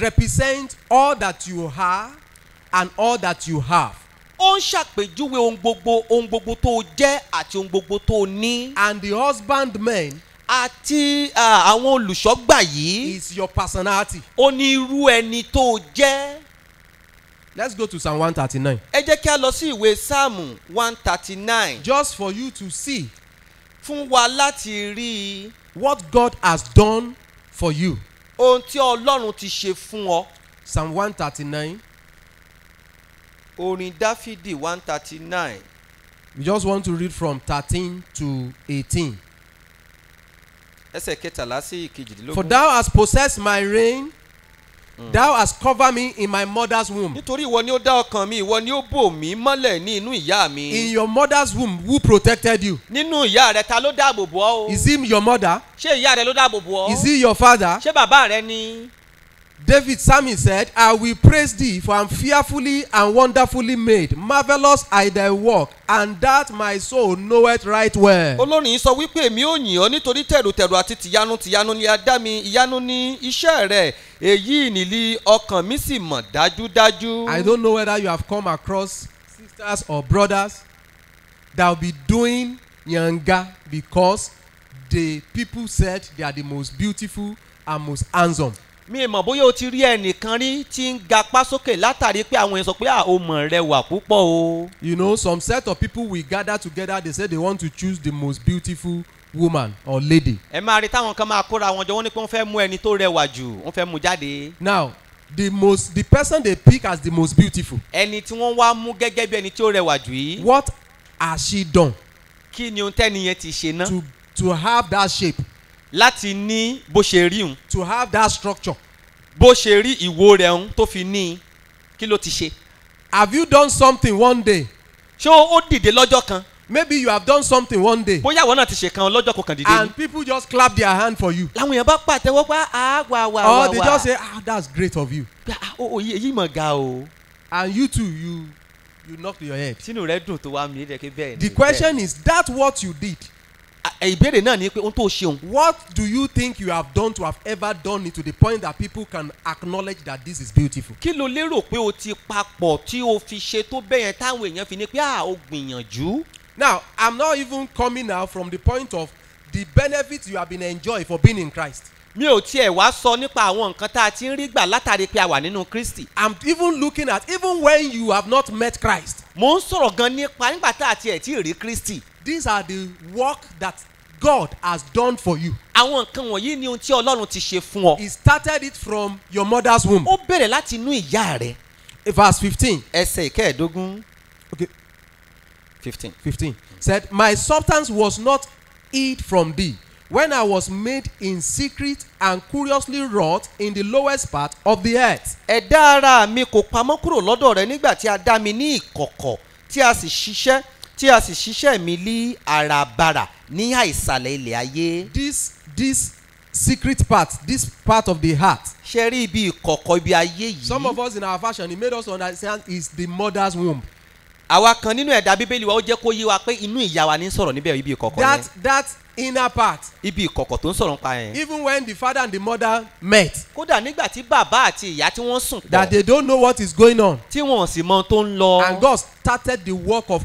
represent all that you are and all that you have. ó ń ṣàpèjúwe ohun gbogbo ohun gbogbo tó o jẹ́ àti ohun gbogbo tó o ní. And the husbandman àti àwọn olùṣọ́gbà yìí is your personality. ó ní irú ẹni tó o jẹ́. Let's go to Psalm 139. ẹ jẹ́ kí a lọ sí ìwé sáàmù one thirty nine Just for you to see fún wa láti rí i what God has done for you. Ohun tí ọlọ́run ti ṣe fún ọ. Psalm 139. orin dáfídì one thirty nine We just want to read from 13 to 18. ẹsẹ̀ kẹtàlá sí For ìkejìdínlógún. thou hast possessed my reign, thou hast covered me in my mother's womb. nítorí ìwọ ni ó dá ọkàn mi ìwọ ni ó bò mí mọ́lẹ̀ ní inú ìyá In mi. your mother's womb, who protected you? nínú ìyá rẹ ta ló dáàbò bò ọ́ o. Is he your mother? ṣé ìyá rẹ ló dáàbò bò ọ́. Is he your father? ṣé bàbá rẹ ni. David Psalmist said, I will praise thee, for I am fearfully and wonderfully made. Marvelous are thy work, and that my soul knoweth right well. olórin sọ wípé èmi ò yìn ọ́ nítorí tẹ̀rùtẹ̀rù àti tìyanu tìyanu ni a dá mi ìyanu ní iṣẹ́ rẹ̀ èyí nìlí ọkàn mi sì mọ̀ dájúdájú. I don't know whether you have come across sisters or brothers that will be doing yanga because the people said they are the most beautiful and most handsome. Mi mọ̀ bóyá o ti rí ẹnìkan rí tí ń gapá sókè látàrí pé àwọn èèyàn sọ pé ó mọ̀ rẹwà púpọ̀ o. You know, some set of people will gather together, they say they want to choose the most beautiful woman or lady. ẹ máa rí táwọn kan máa kóra wọn jọ wọ́n ní pé wọ́n fẹ́ mú ẹni tó rẹwà jù wọ́n fẹ́ mú jáde. Now, the most the person they pick as the most beautiful, ẹni tí wọ́n wá mú gẹ́gẹ́ bí ẹni tí ó rẹwà jù yìí what has she done kí ni ohun tẹ́ni yẹn ti ṣe ná to to have that shape, láti ní bó ṣe rí òun to have that structure? bó ṣe rí ìwo rẹ̀ òun tó fi ní i kí ló ti ṣe. Have you done something one day? ṣé ó dìde lọ́jọ́ kan Maybe you have done something one day, bóyá àwọn náà ti ṣe kan lọ́jọ́ kọkàn dìde and people just clap their hand for you, làwọn èèyàn bá pàtẹ́wọ́ pé àá wà wà or wà they wà just say, "Ah, that's great of you," pé ah o òye èyí mọ̀ ga o and you too, you you knock your head. sínú rẹ̀ dùn tó wá mi rẹ̀ kí bẹ́ẹ̀ ni. The question is that what you did? Ìbéèrè náà ni pé ohun tó ṣeun What do you think you have done to have ever done it to the point that people can acknowledge that this is beautiful? kí ló lérò pé o ti papọ̀ tí o fi ṣe tó bẹ́ẹ̀ yẹn táwọn èèyàn fi ní pé ah o gbìyànjú. Now, I'm not even coming now from the point of the benefits you have been enjoying for being in Christ. mi ò tiẹ̀ wá sọ nípa àwọn nǹkan tá a ti ń rí gbà látàrí pé a wà nínú kristi. I'm even looking at even when you have not met Christ. mo ń sọ̀rọ̀ gan nípa nígbà tá a tiẹ̀ tí ì rí kristi. These are the work that God has done for you. àwọn nǹkan wọ̀nyí ni ohun tí ọlọ́run ti ṣe fún ọ. He started it from your mother's womb. ó bẹ̀rẹ̀ láti inú ìyá rẹ̀. Verse 15. ẹsẹ̀ ìkẹẹ̀ẹ́dógún. Okay, fifteen. 15. Said, My substance was not hid from thee when I was made in secret and curiously wrought in the lowest part of the earth. ẹ̀dá ara mi kò pamọ́ kúrò lọ́dọ̀ rẹ nígbà tí a dá mi ní ìkọ̀kọ̀ tí a sì ṣiṣẹ́ tí a sì ṣiṣẹ́ mi lí àràbarà ní àìsàlẹ̀ ilẹ̀ ayé. This, this secret part, this part of the heart, ṣe rí ibi ìkọ̀kọ̀ ibi ayé yìí. some of us in our fashion, it made us understand is the mother's womb. àwa kan nínú ẹ̀dá bíbélì wa ó jẹ́ kó yé wa pé inú ìyá wa ní sọ̀rọ̀ níbẹ̀ ibi ìkọ̀kọ̀ That, yẹn. that inner part, ibi ìkọ̀kọ̀ tó ń sọ̀rọ̀ nípa yẹn. even when the father and the mother met, kódà nígbà tí bàbá àti ìyá tí wọ́n sùn that pọ̀ they don't know what is going on. tí wọ́n sì mọ tó ń lọ. And God started the work of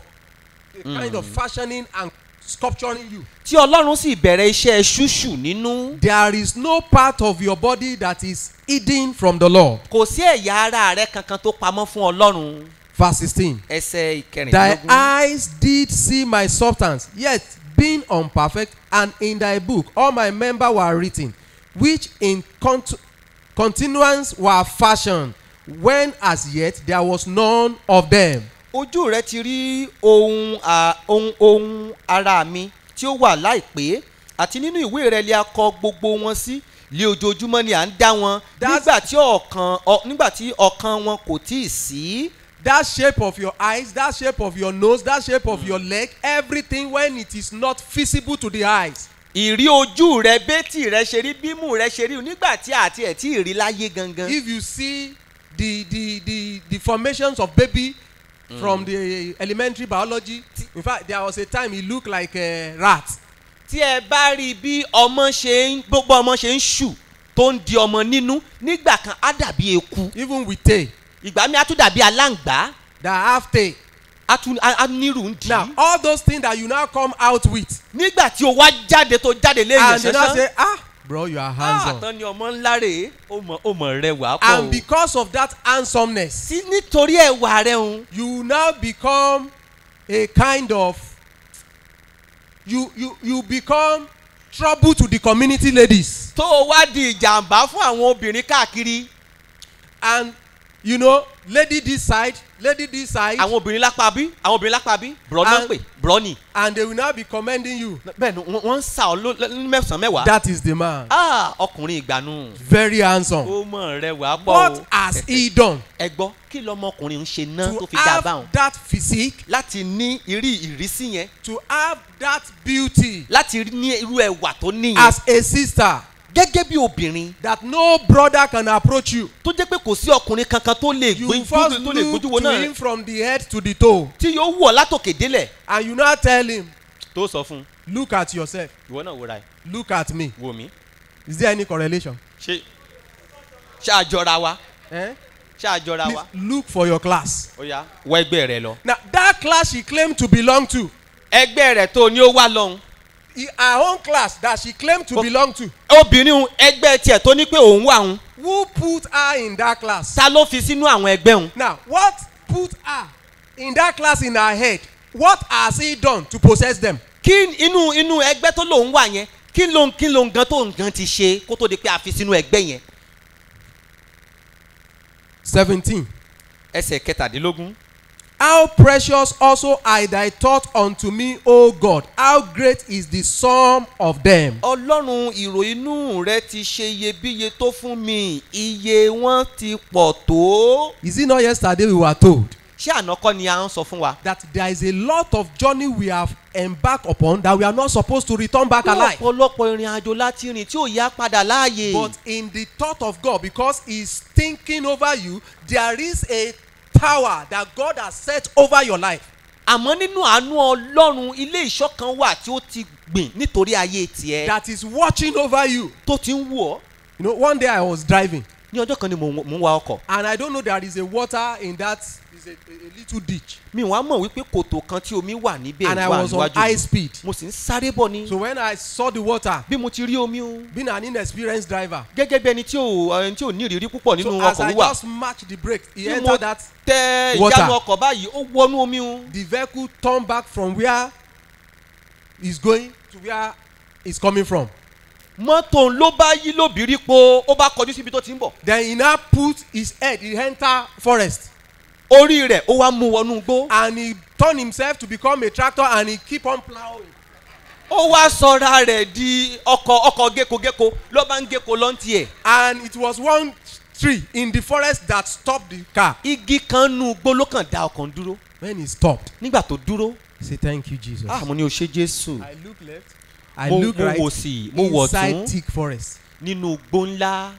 a kind of fashioning and sculpturing you. tí ọlọ́run sì bẹ̀rẹ̀ iṣẹ́ ṣúṣù nínú. There is no part of your body that is hidden from the Lord. kò sí ẹ̀yà ara rẹ kankan tó pamọ́ fún ọlọ́run. Verse 16. ẹsẹ̀ Thy ìkẹrìndínlógún. eyes did see my substance, yet being unperfect, and in thy book all my members were written, which in cont- continuance were fashioned, when as yet there was none of them. Ojú rẹ ti rí ohun ohun ohun ara mi tí ó wà láìpé àti nínú ìwé rẹ lè a kọ gbogbo wọn sí lé ojoojúmọ́ ni à ń dá wọn nígbà tí ọ̀kan nígbà tí ọ̀kan wọn kò tí ì sí. That shape of your eyes, that shape of your nose, that shape of your leg, everything when it is not visible to the eyes. ìrí ojú rẹ bẹ́tì rẹ ṣe rí bímú rẹ ṣe rí nígbà tí àti ẹ̀ tí ì rí láyé gangan. If you see the the the the formations of baby from the elementary biology, in fact there was a time he looked like a rat. tí ẹ bá rí bí ọmọ ṣe ń gbogbo ọmọ ṣe ń ṣù tó ń di ọmọ nínú nígbà kan á dàbí eku. Even with tail ìgbà mi á tún dàbí aláǹgbá. That have tail. á tún á nírù ń dì now all those things that you now come out with. Nígbà tí o wá jáde tó jáde léèyàn and they now ṣẹṣẹ say ah bro you are handsome àtọ́ ni ọmọ ńlá rè é. Ó mọ ó mọ rẹwà pọ̀ and o. because of that handsomeness sí nítorí ẹwà rẹ ń you now become a kind of you you you become trouble to the community ladies. Tó o wá di ìjàmbá fún àwọn obìnrin káàkiri. And you know lady this side lady this side. Àwọn obìnrin lápá bí àwọn obìnrin lápá bí bùrọ̀ náà pè bùrọ̀ ni. and they will now be commending you. Bẹ́ẹ̀ ni wọ́n wọ́n ń sà ọ́ mẹ́sàn-án mẹ́wàá. That is the man. Ah ọkùnrin ìgbàanú. Very handsome. Ó mọ̀ rẹwà pọ̀ what o. has he done? Ẹ gbọ́ kí lọmọkùnrin ń ṣe náà tó to fi dá a báwọn have that physique. Láti ní ìrí ìrísí yẹn. To have that beauty. Láti ní irú ẹwà tó níyẹn. As a sister gẹ́gẹ́ bí obìnrin that no brother can approach you. tó jẹ́ pé kò sí ọkùnrin kankan tó lè you gbójú first tó lè look gbójú wo to náà him from the head to the toe. tí yóò wọ̀ látòkè délẹ̀. And you now tell him tó sọ fún un look at yourself. Ìwọ náà wòra ẹ. Look at me. Wò mí. Is there any correlation? Ṣe ṣáàjọra wa? Eh? ṣáàjọra wa? Please look for your class. Ó yá wọ ẹgbẹ́ rẹ lọ. now that class she claimed to belong to ẹgbẹ́ rẹ̀ tó ní ó wá lọ́hùn her own class that she claimed to belong to obìnrin ẹgbẹ́ tiẹ̀ tó ní pé òun wà òun who put her in that class ta ló fi sínú àwọn ẹgbẹ́ òun. now what put her in that class in her head what has he done to possess them kí inú inú ẹgbẹ́ tó lòun wà yẹn kí ló ń kí ló ń gan tó ń gan ti ṣe kó tó di pé a fi sínú ẹgbẹ́ yẹn. seventeen ẹsẹ̀ kẹtàdínlógún. How precious also are thy thoughts unto me o god how great is the sum of them ọlọ́run ìrò inú rẹ ti ṣe iyebíye tó fún mi iye wọn ti pọ̀ tó. is it not yesterday we were told ṣé àná kọ́ ni a ń sọ fún wa. that there is a lot of journey we have embarked upon that we are not supposed to return back alive ọ̀pọ̀lọpọ̀ ìrìn àjò láti rìn tí ò yá padà láàyè. but in the thought of god because he is thinking over you there is a tower that god has set over your life. Àmọ́ nínú àánú ọlọ́run ilé ìṣọ́ kan wà tí ó ti gbìn nítorí ayé tiẹ̀ that is watching over you. tó ti ń wù ọ́. you know one day i was driving ní ọjọ́ kan ni mò ń wa ọkọ̀. And i don't know there is a water in that is a, a, little ditch. Mi wàá mọ̀ wípé kòtò kan tí omi wà níbẹ̀ and i wà was on níwájú. high speed. Mo sì ń sáré bọ̀ ni. So when i saw the water bí mo ti rí omi o. being an inexperienced driver. Gẹ́gẹ́ bí ẹni tí ò ẹni tí ò ní ìrírí púpọ̀ nínú so as ọkọ̀ i wíwà. just matched the brake he Bí mo- entered that tẹ Water. ìjánu ọkọ̀ báyìí ó wọnú omi o. The vehicle turned back from where he's going to where he's coming from mọ́tò ló bá yí lóbìrí po ó bá kọjú síbi tó ti ń bọ̀. Then he now put his head he enter forest. Orí rẹ̀ ó wá mú wọnú igbó. And he turn himself to become a tractor and he keep on plowing. Ó wá sọra rẹ̀ di ọkọ̀ ọkọ̀ gékogéko ló bá ń géko lọ́ntì ẹ̀. And it was one tree in the forest that stopped the car. Igi kan nu igbó ló kàn dá ọkàn dúró. When he stopped nígbà tó dúró. he say thank you jesus. Ah mo ní o ṣe jésù. I look left i mo look mo right wò sí mo wò inside thick forest. nínú igbó ńlá.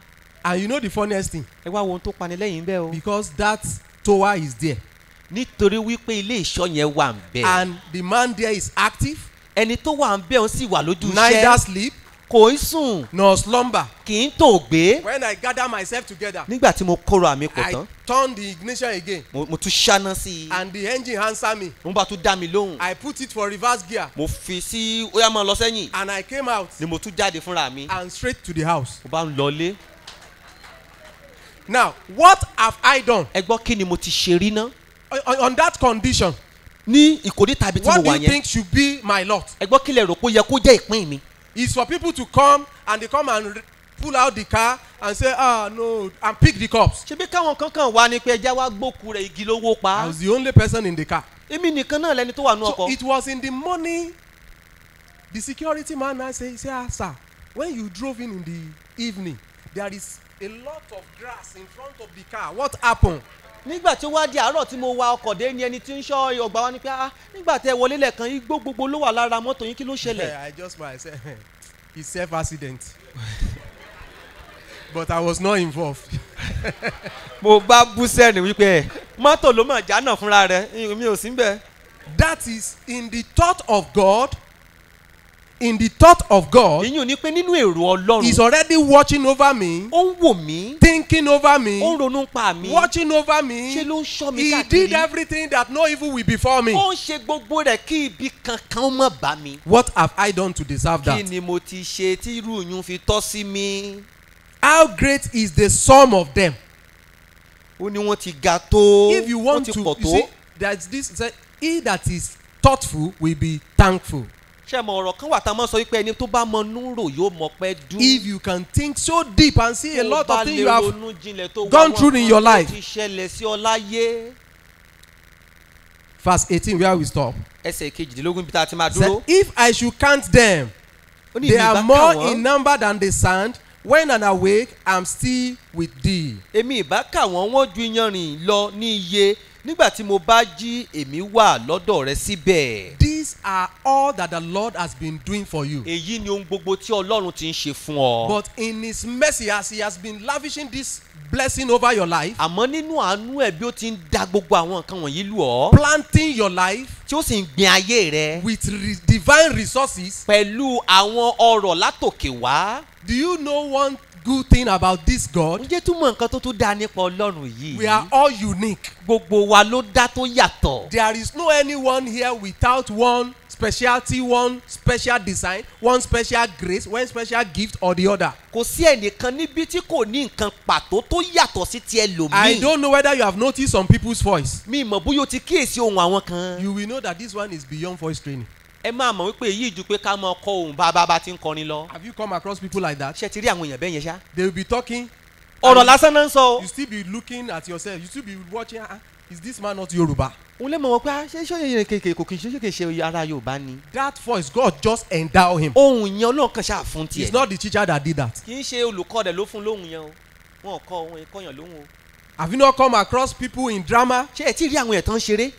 And you know the funniest thing? Ẹ wá ohun tó pani lẹ́yìn bẹ́ẹ̀ o. Because that tower is there. Nítorí wípé ilé ìṣọ́ yẹn wà ń bẹ̀. And the man there is active. Ẹni tó wà ń bẹ̀ ó sì wà lójú neither iṣẹ́ sleep kò í sùn. Nor slumber. Kì í tò gbé when i gather myself together nígbà tí mo kóró àmì pọ̀ i tán. turn the ignition again. Mo mo tún ṣáná sí i. And the engine answer me. Mo bá tún dá mi lóhùn. I put it for reverse gear. Mo fi sí ó yá máa lọ sẹ́yìn. And i came out. Ni mo tún jáde fúnra mi. And straight to the house. Mo bá ń lọlé. Now what have i done? Ẹ gbọ́ kí ni mo ti ṣe rí ná? On, that condition ní ìkórè tàbí tí mo what do wà you yẹn. think should be my lot? Ẹ gbọ́ kílẹ̀ rò pé ó yẹ kó jẹ́ ìpín mi is for people to come and they come and pull out the car and say ah no and pick the cups ṣebí káwọn kankan wá ní pé ẹja wá gbókù rẹ̀ igi lówó pa i was the only person in the car. Èmi nìkan náà lẹni tó wà so ọkọ̀. it was in the morning. The security man now say say ah sir when you drove in in the evening there is a lot of grass in front of the car. What happen nígbà tí ó wá di àárọ̀ tí mo wa ọkọ̀ dé ni ẹni tí ń ṣọ́ ọgbà wa ni pé ah nígbà tẹ wọlé lẹ́ẹ̀kan igbó gbogbo ló wà lára mọ́tò yín kí ló ṣẹlẹ̀ I just said, it's self accident. but I was not involved. mo bá bú sẹ́ni wípé mọ́tò ló mọ̀ jánà fúnra rẹ̀ mi ò sí bẹ́ẹ̀. That is in the thought of God. In the thought of God, ìyún ni pé nínú èrò ọlọ́run He's already watching over me, ó ń wò mí thinking over ó ń me, ronú pa mi watching over ṣe me. ló ń ṣọ́ mi He did káàkiri everything that no evil will befall me. ó ń ṣe gbogbo rẹ̀ kí ibi kankan má bá mi. What have I done to deserve kí that? ni mo ti ṣe tí irú yún fi tọ́ sí mi. How great is the sum of them? ó ní wọ́n ti ga tó If you want to, you see, there's this. Say, he that is thoughtful will be thankful. Ṣé mo ọ̀rọ̀ kan wà tá a máa sọ wípé ẹni tó bá mọ núrò yóò mọ pẹ́ dún. if you can think so deep and see a lot of things you have gone through in your life. ti ṣẹlẹ̀ sí ọ láyé. verse eighteen where we stop ẹsẹ̀ kejìdínlógún bí tá a ti máa dúró. if i should count them they are more in number than the sand when i'm awake i'm still with thee èmi ìbá kà wọ́n wọ́n ju iyanrìn lọ ní iye nígbà tí mo bá jí èmi wà lọ́dọ̀ rẹ síbẹ̀. these are all that the lord has been doing for you èyí ni ohun gbogbo tí ọlọ́run ti ń ṣe fún ọ. but in his mercy as he has been lavishing this blessing over your life àmọ́ nínú àánú ẹ̀ bí ó ti ń da gbogbo àwọn nǹkan wọ̀nyí lù ọ́ planting your life tí ó sì ń gbin ayé rẹ with re divine resources pẹ̀lú àwọn ọrọ̀ látòkè wá. do you know one good thing about this god ǹjẹ́ túmọ̀ nǹkan tó tún dáa nípa ọlọ́run yìí. we are all unique gbogbo wa ló dá tó yàtọ̀. There is no anyone here without one specialty, one special design, one special grace, one special gift or the other. kò sí ẹnìkan níbí tí kò ní nǹkan pàtó tó yàtọ̀ sí ti I ẹlòmíì. don't know whether you have noticed some people's voice. mi mọ̀ bóyá o ti kíyèsí ohun àwọn kan. You will know that this one is beyond voice training. Ẹ máa mọ̀ wípé èyí ju pé ká máa kọ ohun bá bá ti ń kọrin lọ. Have you come across people like that? ṣé ti rí àwọn èèyàn bẹ́ẹ̀ yẹn ṣá. They will be talking. ọ̀rọ̀ lásán náà ń sọ. You still be looking at yourself. You still be watching. Ah, is this man not Yoruba? òun lè mọ̀ wọ́n pé ah, ṣé ṣé yẹn kéèké kò kì í ṣe ṣe ara yorùbá ni. That voice, God just endow him. ohun yẹn ọlọ́run kan ṣáà fún It's tiẹ̀. not the teacher that did that. kì í ṣe olùkọ́ rẹ̀ ló fún lóhùn yẹn o. wọn kọ́ ohun ìkọyàn lóhùn o. Have you not come across people in drama? ṣé ẹ tí rí àwọn ẹ̀tàn ṣeré.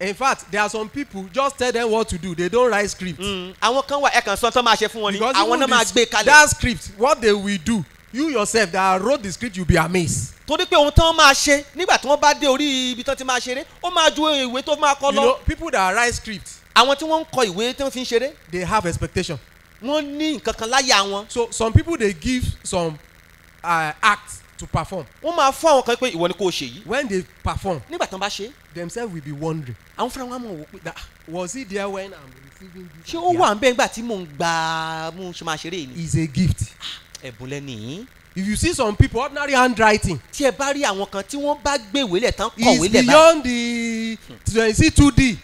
In fact, there are some people just tell them what to do. They don't write script. Mm, àwọn kan wà ẹ kàn sọ tán máa ṣe fún wọn ni àwọn náà máa gbé kalẹ̀. that script what they will do you yourself that wrote the script you be amazed torí pé ohun tán máa ṣe nígbà tí wọ́n bá dé orí ibi tán ti máa ṣeré ó máa ju ìwé tó máa kọ you lọ. know people that write script àwọn tí wọ́n ń kọ ìwé tí wọ́n fi ń ṣeré they have expectation wọ́n ní nǹkan kan láyà wọn. so some people dey give some uh, act to perform wọ́n máa fún àwọn kan pé ìwọ ni kò ṣe yìí. when they perform nígbà tán bá ṣe themselves will be wondering àwọn fúnra wọn mọ̀ wò pé was he there when i'm receiving this ṣé ó wà ń bẹ́ẹ̀ nígbà tí mò ń gba ń ṣe máa ṣeré ni. is a gift ẹ̀bùn lẹ́nìí. if you see some people ordinary handwriting tí ẹ bá rí àwọn kan tí wọ́n bá gbé ìwé lẹ̀ tán is kọ̀wé lẹ̀ báyìí. beyond the see two d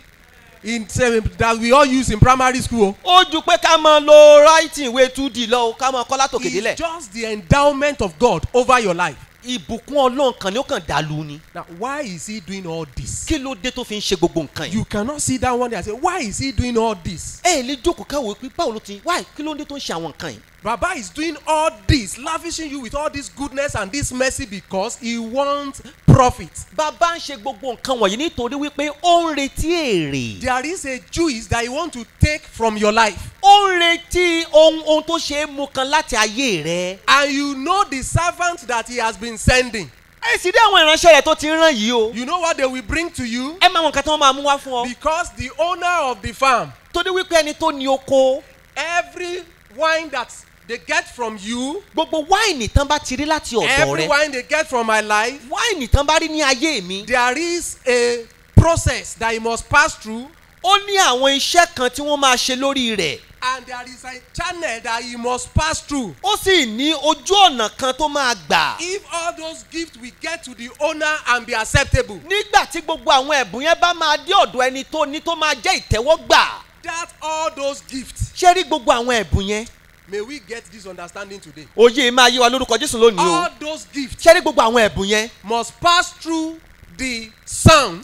in seven that we all use in primary school ó ju pé ká máa lo writing ìwé two d lọ ká máa kọ́ látòkè délẹ̀. it's just the endowment of God over your life. Ìbùkún ọlọ́run kan ni ó kàn dàlú ni. Now, why is he doing all this? kí ló dé tó fi ń ṣe gbogbo nǹkan yìí. You cannot sit down one day and say, why is he doing all this? ẹ ẹ lè jókòó káwọ́ pé báwo ló ti wáì kí ló dé tó ń ṣe àwọn nǹkan yìí. Baba is doing all this, lavishing you with all this goodness and this mercy because he wants profit. bàbá ń ṣe gbogbo nǹkan wọ̀nyí nítorí wípé ó ń retí èrè. There is a juice that he wants to take from your life. ó ń retí ohun ohun tó ṣe é mú kan láti ayé rẹ. And you know the servant that he has been sending. ẹ sì rí àwọn ìránṣẹ́ rẹ̀ tó ti rán yìí o. You know what they will bring to you? ẹ máa wọn nǹkan tí wọ́n máa mú wá fún ọ. Because the owner of the farm, torí wípé ẹni tó ní oko every wine that they get from you, gbogbo wáìnì tán bá ti rí láti ọ̀dọ̀ every rẹ wine they get from my life, wáìnì tán bá rí ní ayé mi. There is a process that he must pass through. Ó ní àwọn iṣẹ́ kan tí wọ́n máa ṣe lórí rẹ̀. And there is a channel that he must pass through. ó sì ní ojú ọ̀nà kan tó máa gbà. If all those gifts will get to the owner and be acceptable, nígbà tí gbogbo àwọn ẹ̀bùn yẹn bá máa dé ọ̀dọ̀ ẹni tó ní tó máa jẹ́ ìtẹ́wọ́gbà. That all those gifts, ṣé rí gbogbo àwọn ẹ̀bùn yẹn may we get this understanding today. òye máa yé wa lórúkọ jésù lónìí o All those gifts ṣé gbogbo àwọn ẹ̀bùn yẹn must pass through the son.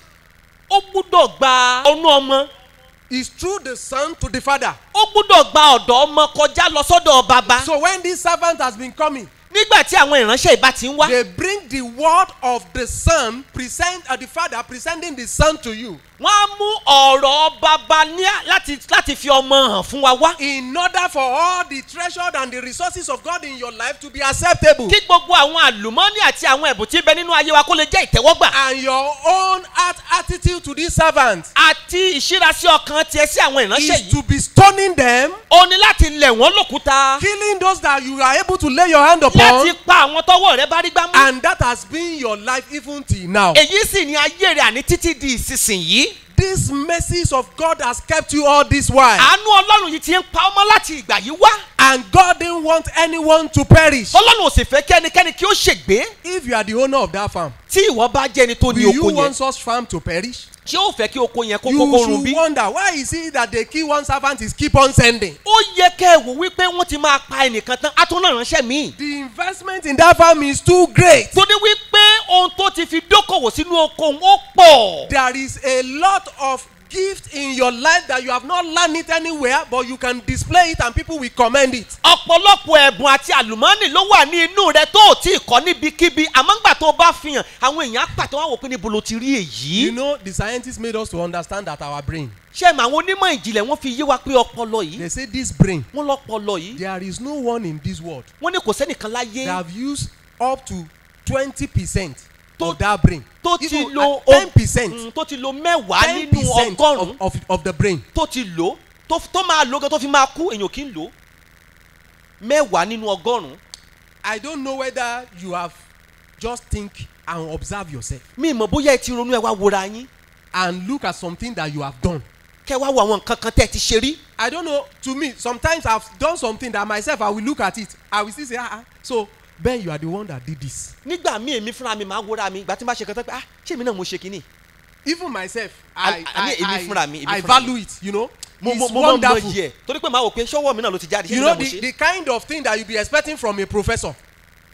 ó gbúdọ̀ gba ọnú ọmọ Is through the son to the father. ó gbúdọ̀ gba ọ̀dọ̀ ọmọ kọjá lọ sọ́dọ̀ bàbá So when this servant has been coming, nígbà tí àwọn ìránṣẹ́ ìbá ti ń wá they bring the word of the son, present uh, the father presenting the son to you wọ́n á mú ọ̀rọ̀ bàbá ní láti láti fi ọmọ hàn fún wa wá in order for all the treasure and the resources of God in your life to be acceptable. kí gbogbo àwọn àlùmọ́nì àti àwọn ẹ̀bùn tí ń bẹ nínú ayé wa kó lè jẹ́ ìtẹ́wọ́gbà And your own heart attitude to this servant àti ìṣírasí ọkàn tiẹ̀ sí àwọn ìránṣẹ́ is yìí to be stoning them, ó ní láti lẹ̀ wọ́n lòkúta killing those that you are able to lay your hand láti upon, pa àwọn tọwọ́ rẹ bá rí gbámú. and that has been your life even till now. èyí sì ni ayé rẹ̀ àní títí di ìsinsìnyí. These mercies of God has kept you all this while, àánú ọlọ́run yìí ti ń pa ọmọ láti ìgbà yìí wá. and God didn't want anyone to perish. ọlọ́run ò sì fẹ́ kí ẹnikẹ́ni kí ó ṣègbé. If you are the owner of that farm, tí ìwọ bá jẹ́ ẹni tó ní will you oko yẹn want such farm to perish? Ṣé ó fẹ́ kí oko yẹn kó You kókó run bí. should wonder why is it that they kill one servant is keep on sending. ó yẹ kẹ́ ẹ wò wípé wọ́n ti máa pa ẹnìkan tán á tún náà ránṣẹ́ míì. The investment in that farm is too great. torí wípé ohun tó ti fi dókòwò sínú oko òun ó pọ̀. There is a lot of gift in your life that you have not learned it anywhere, but you can display it and people will commend it. ọ̀pọ̀lọpọ̀ ẹ̀bùn àti àlùmọ́ọ́nì ló wà ní inú rẹ tó tí ì kọ́ níbikíbi àmọ́ tó o bá fi hàn àwọn èèyàn pàtó wọn wò pé níbo ló ti rí èyí. You know, the scientists made us to understand that our brain, ṣé mà àwọn onímọ̀ ìjìnlẹ̀ wọ́n fi yé wa pé ọpọlọ yìí they say this brain, wọ́n lọ́pọlọ yìí there is no one in this world wọ́n ní kò sẹ́nìkan láyé that have used up to 20% To- of that brain. tó ti lo at 10%. Mm, tó ti lo mẹ́wàá 10% nínú of, ọgọ́rùn-ún of, of the brain. tó ti lò tó máa gan tó fi máa kú èèyàn kì í lò mẹ́wàá nínú ọgọ́rùn-ún I don't know whether you have just think and observe yourself mi mọ̀ bóyá ẹ ti ronú ẹ wá wora yín and look at something that you have done. kẹ́ wá wo àwọn nǹkan kan tẹ́ ẹ ti ṣe rí I don't know. To me, sometimes I've done something that myself I will look at it. I will still say, ah, ah. So Ben, you are the one that did this. nígbà míì èmi fúnra mi máa wora mi ìgbà tí n bá ṣe kan tán pé ah ṣé èmi náà mo ṣe kínní Even myself, I I- I, I- I, value it. You know, mo mo mo máa ń mọ wonderful. yìí ẹ torí pé màá wò pé ṣọwọ́ mi náà ló ti jáde You know mo the, the kind of thing that you be expecting from a professor.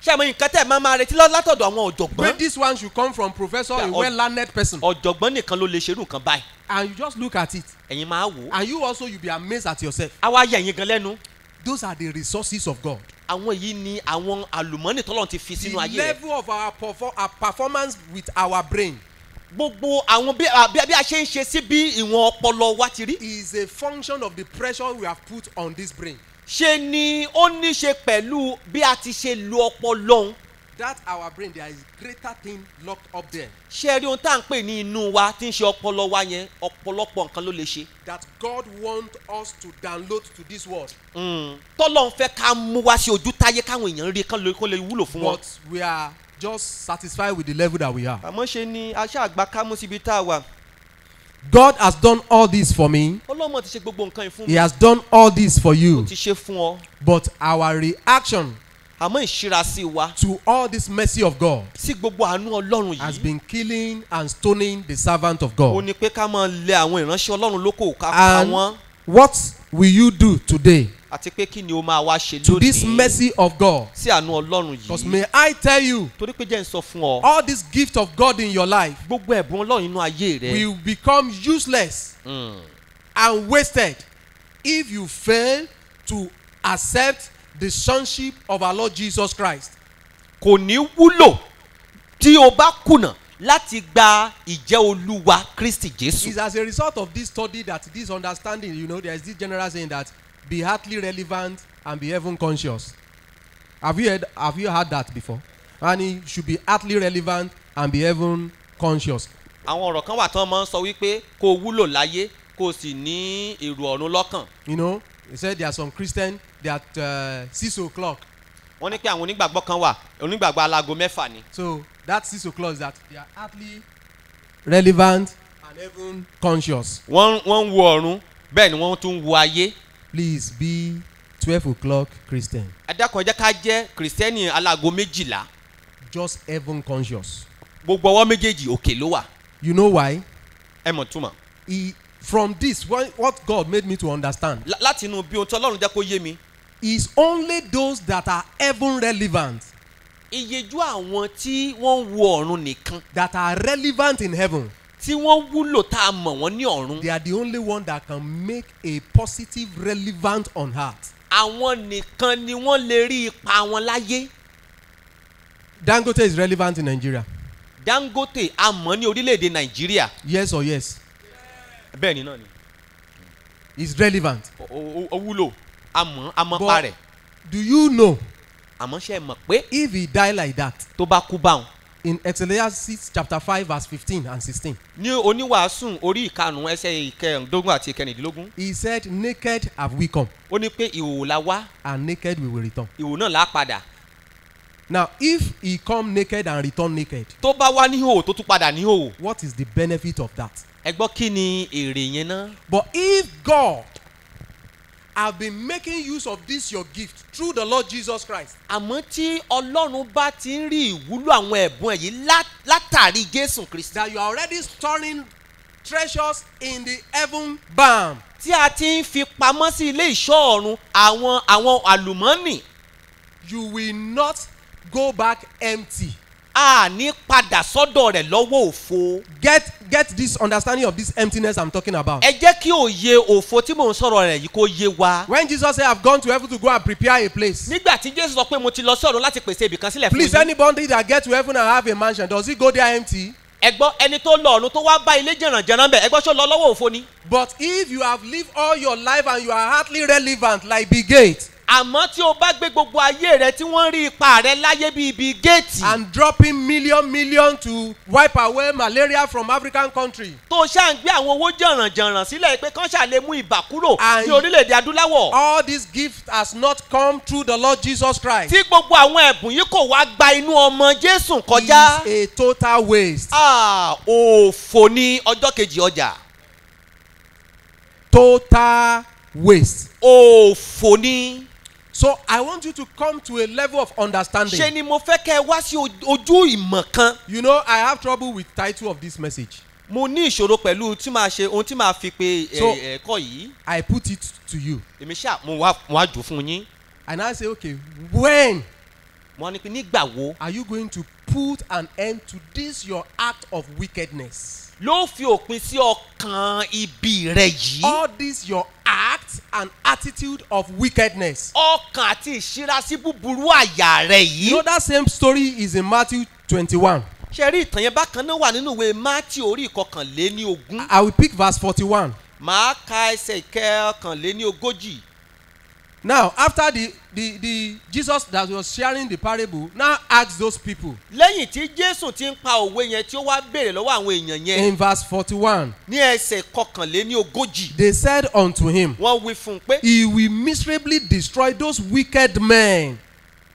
ṣé àmọ́ nǹkan tẹ́ máa máa retí látọ̀dọ̀ àwọn ọ̀jọ̀gbọ́n this one should come from professor, a or- well-learned person, ọ̀jọ̀gbọ́n nìkan ló lè ṣerú nǹkan báyìí and you just look at it, ẹ̀yin máa wò and you also you be amazed at yourself. wá yẹ ẹ̀yin gan lẹ́nu Those are the resources of God. Àwọn yìí ni àwọn àlùmọ́nì tọ́lọ́run ti fi The sínú ayé rẹ̀. level of our, perfor- our performance with our brain gbogbo àwọn bí a- bí bí a ṣe ń ṣe sí bí ìwọ̀n ọpọlọ wa ti rí. is a function of the pressure we have put on this brain. ṣe ni ó ní ṣe pẹ̀lú bí a ti ṣe lo ọpọlọ òun That our brain, there is greater thing locked up there ṣe rí ohun tá à ń pè ní inú wa tí ń ṣe ọpọlọ wa yẹn ọ̀pọ̀lọpọ̀ nǹkan ló lè ṣe that God wants us to download to this world. tọ́lọ́run fẹ́ ká mú wá sí ojú táyé káwọn èèyàn rí kán kó lè wúlò fún wọn. But we are just satisfied with the level that we are. àmọ́ ṣe ni aṣá àgbà kámú síbi tá a wà God has done all this for me. ọlọ́mọ ti ṣe gbogbo nǹkan yìí fún He mi has done all this for you. ó ti ṣe fún ọ But our reaction àmọ́ ìṣíra sí wa to all this mercy of God sí gbogbo àánú ọlọ́run has yìí been killing and stoning the servant of ó God. ní pé ká máa lé àwọn ìránṣẹ́ ọlọ́run lóko ká pa And wọ́n what will you do today àti pé kí ni o máa wá ṣe to this lónìí mercy of God? sí àánú ọlọ́run Because yìí may I tell you, torí pé jẹ́ ń sọ fún ọ all this gift of God in your life gbogbo ẹ̀bùn ọlọ́run inú ayé rẹ will become useless Mm. and wasted if you fail to accept the sonship of our Lord Jesus Christ. kò ní wúlò tí o bá kùnà láti gba ìjẹ́ olúwa kristi jésù. It's as a result of this study that this understanding, you know, there's this general saying that be heartily relevant and be heaven conscious. Have you heard, have you heard that before? And it should be heartily relevant and be heaven conscious. àwọn ọ̀rọ̀ kan wà tán máa ń sọ wípé kó wúlò láyé kó sì ní èrò ọ̀run lọ́kàn. You know, they said there are some Christians that uh, six o'clock. wọ́n ní pé àwọn onígbàgbọ́ kan wà onígbàgbọ́ alago mẹ́fà ni. So that six o'clock is that they are heartily relevant and heaven conscious. wọ́n wọ́n ń wo ọ̀run bẹ́ẹ̀ ni wọ́n tún ń wo ayé. please be twelve o'clock christian adákan jẹ́ ká jẹ́ kìrìsìtẹ́nì alágo méjìlá just heaven conscious gbogbo ọwọ́ méjèèjì òkè ló wà you know why ẹ mọ̀ túmọ̀ he from this what, god made me to understand láti inú bí ohun tí ọlọ́run jẹ́ kó yé mi. is only those that are heaven relevant iyejú àwọn tí wọ́n ń wo ọ̀run nìkan. that are relevant in heaven. Tí wọ́n wúlò tá a mọ̀ wọ́n ní ọ̀run. They are the only one that can make a positive relevant on earth. Àwọn nìkan ni wọ́n lè rí ipa wọn láyé. Dangote is relevant in nigeria. Dangote a mọ̀ ní orílẹ̀-èdè nàìjíríà yes or yes bẹ́ẹ̀ ni náà ni. Is relevant. Ó- wúlò. A mọ̀ a mọ̀ But- pa rẹ̀. do you know? Àmọ́ ṣe é mọ̀ pé if he die like that tó bá kú báwọn in ecclesiastes chapter five verse fifteen and sixteen. Ní oníwàásùn orí ìkarùn ẹsẹ̀ ìkẹrìndínlógún àti ìkẹrìndínlógún. He said naked have we come. Ó ní pé ìhòòhò la wá. And naked we will return. Ìhòòhò náà la padà. Now if he come naked and return naked tó bá wá níhòòhò tó tún padà níhòòhò. what is the benefit of that ẹ gbọ́ kí ni èrè yẹn náà but if god have been making use of this your gift through the lord jesus christ àmọ́ tí ọlọ́run bá ti ń rí ìwúlò àwọn ẹ̀bùn ẹ̀ yìí látàrí jésù kristi. that you are already storing treasures in the heaven barn tí a ti ń fi pamọ́ sí ilé ìṣọ́ ọ̀run àwọn àwọn àlùmọ́nì you will not go back empty a ní padà sọ́dọ̀ rẹ̀ lọ́wọ́ òfo. Get get this understanding of this emptiness i'm talking about. Ẹ jẹ́ kí òye òfo tí mò ń sọ̀rọ̀ rẹ̀ yìí kó yé wa. when jesus say i have gone to heaven to go and prepare a place. Nígbà tí jésù sọ pé mo ti lọ sí ọ̀run láti pèsè ibìkan sílẹ̀ fún please yín. anybody that get to heaven and have a mansion does he go there empty? Ẹ gbọ́ ẹni tó lọ ọ̀run tó wá bá ilé jẹ̀rànjẹ̀ràn bẹ̀ ẹ gbọ́ sọ lọ lọ́wọ́ òfo ni. but if you have lived all your life and you are hardly relevant like bill gates àmọ́ tí o bá gbé gbogbo ayé rẹ tí wọ́n rí ipa rẹ láyé bíi ibi géètì. And dropping million million to wipe away malaria from african country. Tó ṣáà ń gbé àwọn owó jẹ̀rànjẹ̀ràn sílẹ̀ pé kán ṣáà lè mú ibà kúrò ní orílẹ̀-èdè adúláwọ̀. all this gift has not come through the lord jesus christ. Tí gbogbo àwọn ẹ̀bùn yìí kò wá gba inú ọmọ jésù kọjá. Is a total waste. Ah, òfò ní ọjọ́ kejì ọjà. Total waste. Òfò ní. So i want you to come to a level of understanding. Ṣe ni mo fẹ́ kẹ́ ẹ wá sí oj- ojú ìmọ̀ kan? You know i have trouble with title of this message. Mo ní ìṣòro pẹ̀lú tí màá ṣe ohun tí màá fi pe So- ẹ̀kọ́ yìí. I put it to you. Èmi ṣáà mo wá mo wá jù fún yín. And i say okay when? Mo ní pé nígbà wo? Are you going to put an end to this your act of wickedness ló fi òpin sí ọkàn ibi rẹ yìí. All this your act and attitude of wickedness. Ọkàn àti ìṣírasí búburú àyà rẹ you know yìí. that same story is in matthew twenty-one. Ṣe rí ìtàn yẹn bákan náà wà nínú ìwé mátì orí ìkọkànléní ogún i will pick verse forty-one. Màá ka ẹsẹ̀ ìkẹkànléní ogójì now after the the the jesus that was sharing the parable now ask those people. Lẹ́yìn tí jésù ti ń pa òwe yẹn tí ó wá béèrè lọ́wọ́ àwọn èèyàn yẹn in verse forty-one. ní ẹsẹ̀ kọkànléní ogójì they said unto him wọ́n wí fún un pé he will miserably destroy those wicked men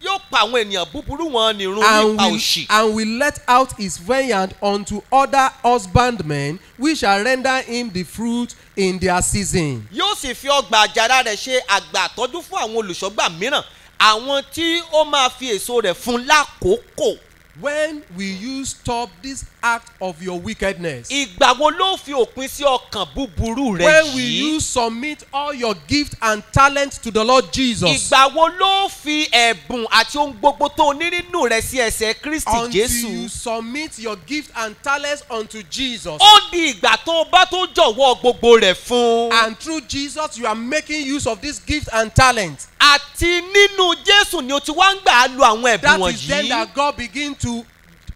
yóò pa àwọn ènìyàn búburú wọn nírun nípa òṣì and will let out his vineyard unto other husbandmen which shall render him the fruit in their season. yóò sì fi ọgbà àjàrà rẹ̀ ṣe àgbà àtọ́jú fún àwọn olùṣọ́gbà mìíràn àwọn tí ó máa fi èso rẹ̀ fún lákòókò when will you stop this act of your wickedness. ìgbà wo ló fi òpin sí ọkàn búburú rẹ when will yìí you submit all your gift and talent to the lord jesus. ìgbà wo ló fi ẹ̀bùn àti ohun gbogbo tó ní nínú rẹ sí ẹsẹ̀ kristi until you jésù submit your gift and talents unto jesus. ó di ìgbà tó o bá tó jọ̀wọ́ gbogbo rẹ̀ fún and through jesus you are making use of this gift and talent. àti nínú jésù ni o ti wá ń gbà á lo àwọn ẹ̀bùn that is then wọ̀nyí. that God begin to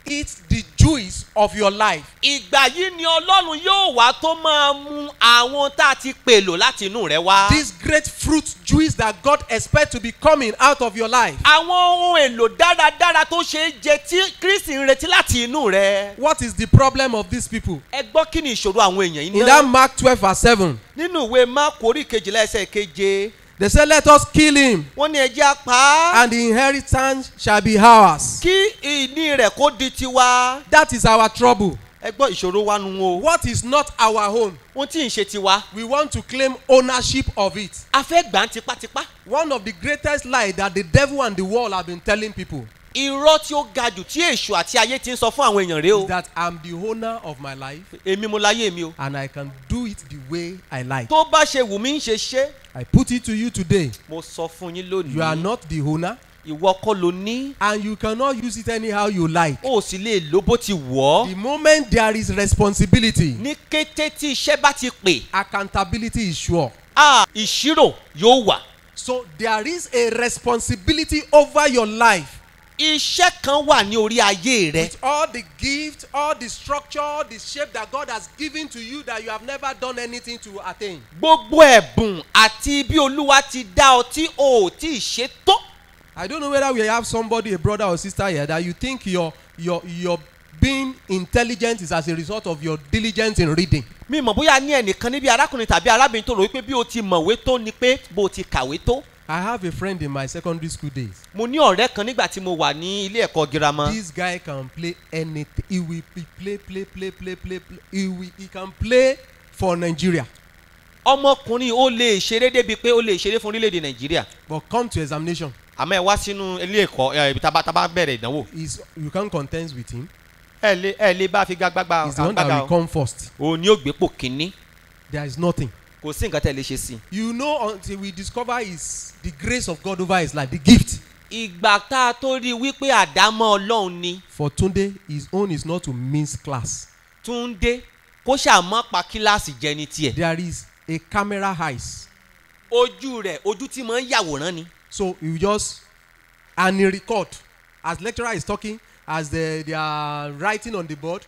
eat the juice of your life. ìgbà yìí ni ọlọ́run yóò wá tó máa mu àwọn tá a ti pèlò láti inú rẹ wá. this great fruit juice that God expect to be coming out of your life. àwọn ohun èlò dáradára tó ṣe é jẹ tí kristi ń retí láti inú rẹ. what is the problem of these people. ẹ gbọ́ kí ni ìṣòro àwọn èèyàn yìí in that náà. mark twelve verse seven nínú ìwé máàkù orí kejìlá ẹsẹ̀ keje they say let us kill him wọ́n ní ẹjẹ́ apá and the inheritance shall be ours. kí ìní rẹ̀ kó di tiwa. that is our trouble. ẹ gbọ́ ìṣòro wa nu o What is not our own, ohun tí ń ṣe tiwa we want to claim ownership of it. a fẹ́ gbà á tipátipá One of the greatest lies that the devil and the world have been telling people irọ́ tí ó ga jù tí èṣù àti ayé ti ń sọ fún àwọn èèyàn rèé o. Is that I'm the owner of my life. Èmi mo láyé mi o. And I can do it the way I like. tó bá ṣe wù mí ń ṣe ṣe. I put it to you today. mo sọ fún yín You are lónìí not the owner. Ìwọ kọ́ ló ní. And you cannot use it anyhow you like. o sì lè lò bó ti wọ̀ The moment there is responsibility, ní kété tí iṣẹ́ bá ti pè accountability is sure. á ìṣirò yóò wà. So there is a responsibility over your life iṣẹ́ kan wà ní orí ayé rẹ with all the gift, all the structure, all the shape that God has given to you that you have never done anything to attain. gbogbo ẹ̀bùn àti bí olúwa ti dá ọ tí o ò tí ì ṣe tó I don't know whether we have somebody, a brother or sister here, that you think your your your being intelligent is as a result of your diligence in reading. mi mọ̀ bóyá ní ẹnìkan níbi arákùnrin tàbí arábìnrin tó rò wípé bí o ti mọ̀wé tó ni pé bó o ti kàwé tó I have a friend in my secondary school days. mo ní ọ̀rẹ́ kan nígbà tí mo wà ní ilé ẹ̀kọ́ girama This guy can play anything. He will be play, play, play, play, play, play. He will, he can play for Nigeria. ọmọkùnrin ó lè ṣeré débi pé ó lè ṣeré fún orílẹ̀-èdè nàìjíríà But come to examination, àmọ́ ẹ wá sínú ilé ẹ̀kọ́ ibi tá a bá- bẹ̀rẹ̀ ìdánwò is you can't contend with him. ẹ lè ẹ lè bá a fi gbàgbàgbà He's the one that will come first. òun ni ó gbé pò kínní There is nothing. Kò sí nǹkan tẹ́ lè ṣe sí. You know until we discover his the grace of God over his life, the gift. ìgbà tá a tó rí i wípé àdámọ́ ọlọ́run ni For Tunde, his own is not to miss class. túndé kó ṣàmọ́ pa kíláàsì jẹ ní tiẹ̀. There is a camera eyes. ojú rẹ̀ ojú tí mo ń yàwòrán ni. So you just and he record as lecturer is talking, as they, they are writing on the board,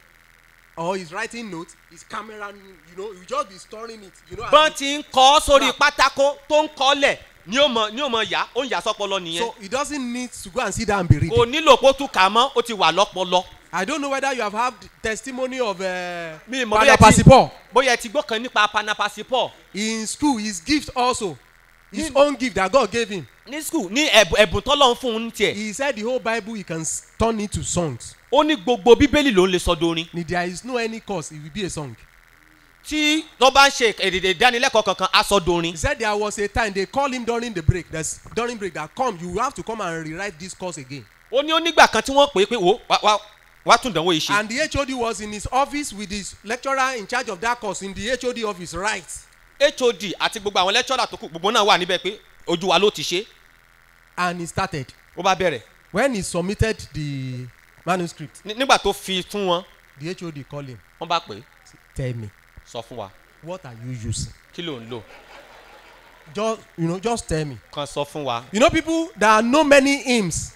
or he's writing notes, his camera, you know, you just be storing it. You know, bọ́n he- ti ń kọ́ sórí pátákó tó ń kọ́ lẹ̀ ni ó mọ ni ó mọ yá ó ń yà sọ́pọlọ nìyẹn. so he doesn't need to go and sit down and be reading. kò nílò kó tún kà mọ́ ó ti wà lọ́pọlọ. I don't know whether you have had testimony of uh, mọ̀ Father bóyá ẹ ti gbọ́ kan nípa panapasipọ̀ In school, his gift also, his own gift that God gave him. ní skul ní ẹ̀bùn ẹ̀bùn tọ́lọ́ ń fún un tiẹ̀. He said the whole Bible he can turn into songs. ó ní gbogbo bíbélì ló ń lè sọ dorin. There is no any course, it will be a song. tí wọ́n bá ń ṣe èdèdè ìdánilẹ́kọ̀ọ́ kankan á sọ dorin. He said there was a time they called him during the break. That's during break that come, you have to come and rewrite this course again. ó ní ó nígbà kan tí wọ́n pè é pé wò wá wá tún dánwò yìí ṣe. And the HOD was in his office with his lecturer in charge of that course in the HOD office, right? Hod àti gbogbo àwọn lẹ́tọ́rà tó kù gbogbo náà wà níbẹ̀ pé ojú wa ló ti ṣe And he started. ó bá bẹ̀rẹ̀ When he submitted the manuscript, Ní- nígbà tó fi fún wọn the HOD called him. wọ́n bá pè é Tell me, sọ fún wa what are you using? kí ló ń lò Just you know, just tell me. kan sọ fún wa. You know, people that know many hymns.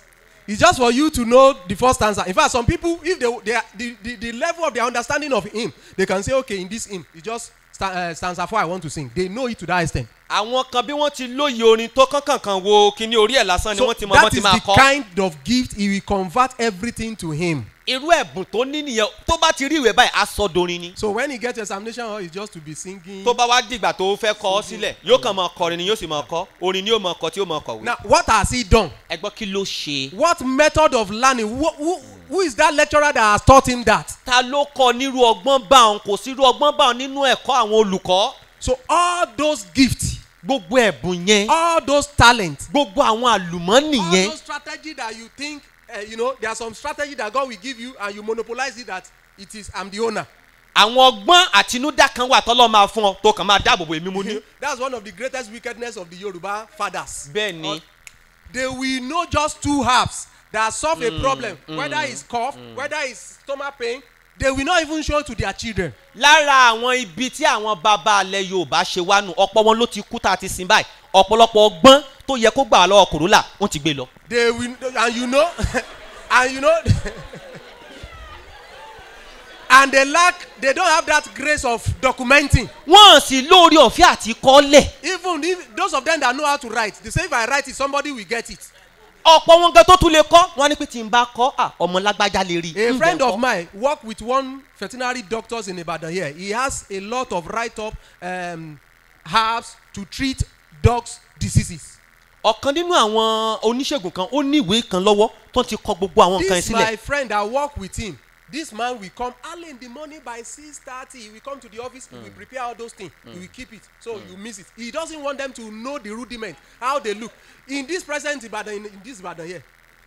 It's just for you to know the first stanza. In fact, some people, if they, they are, the, the, the level of their understanding of hymn, they can say, okay, in this hymn, it's just sta, uh, stanza four I want to sing. They know it to that extent. àwọn kan bí wọ́n ti lóye orin tó kánkànkan wo kíní orí ẹ̀ lásán ni So wọ́n ti mọ bọ́n that ti is máa the kọ́. kind of gift he will convert everything to him. irú ẹ̀bùn tó ní nìyẹn tó bá ti rí ìwé báyìí dorin ni. So when he gets examination hall, it's just to be singing. tó bá wá dìgbà tó fẹ́ kọ́ ọ sílẹ̀ yóò kàn máa kọrin ni yóò sì máa kọ́ orin ni yóò máa kọ tí yóò máa kọ̀wé. Now, what has he done? ẹ gbọ́ kí ló ṣe. What method of learning? Who, who, who is that lecturer that has taught him that? ta ló kọ nírú ọgbọ́n bá òun kò sí irú ọgbọ́n bá òun nínú ẹ̀kọ́ àwọn olùkọ́. So all those gifts, gbogbo ẹ̀bùn yẹn all those talents, gbogbo àwọn àlùmọ́nì all yẹn those strategy that you think uh, you know there are some strategy that God will give you and you monopolize it that it is I'm the owner. àwọn ọgbọ́n àtinúdá kan wà tọ́lọ́ máa fún ọ tó kàn máa dáàbò bo èmi mo ní. That's one of the greatest wickedness of the Yoruba fathers. bẹ́ẹ̀ ni They will know just two herbs that solve a problem, whether it's cough, whether it's stomach pain. They will not even show to their children. lára àwọn ibi tí àwọn bàbá alẹ́ yorùbá ṣe wá nù ọ̀pọ̀ wọn ló ti kú tá a ti sin báyìí ọ̀pọ̀lọpọ̀ ọgbọ́n tó yẹ kó gbà lọ́wọ́ kòrólà wọ́n ti gbé lọ. They will, and you know, and you know, and they lack, they don't have that grace of documenting. wọ́n sì lórí ọ̀fẹ́ àti kọ́lẹ̀ Even if those of them that know how to write, they say if I write it, somebody will get it. Ọ̀pọ̀ wọn gan tó tún lè kọ́ wọ́n ní pé tí n bá kọ́ ọmọ lágbájá lè rí i. A friend of mine worked with one veterinary doctors in Ibadan here. He has a lot of write-up um, herbs to treat dogs' diseases. ọ̀kan nínú àwọn oníṣègùn kan ó ní ìwé kan lọ́wọ́ tó ti kọ gbogbo àwọn nǹkan yẹn This sílẹ̀ my friend that worked with him, this man will come early in the morning by six thirty. He will come to the office he will prepare all those things. He will keep it so you miss it. He doesn't want them to know the rudiment how they look. In this present ibadan in, in this ibadan here.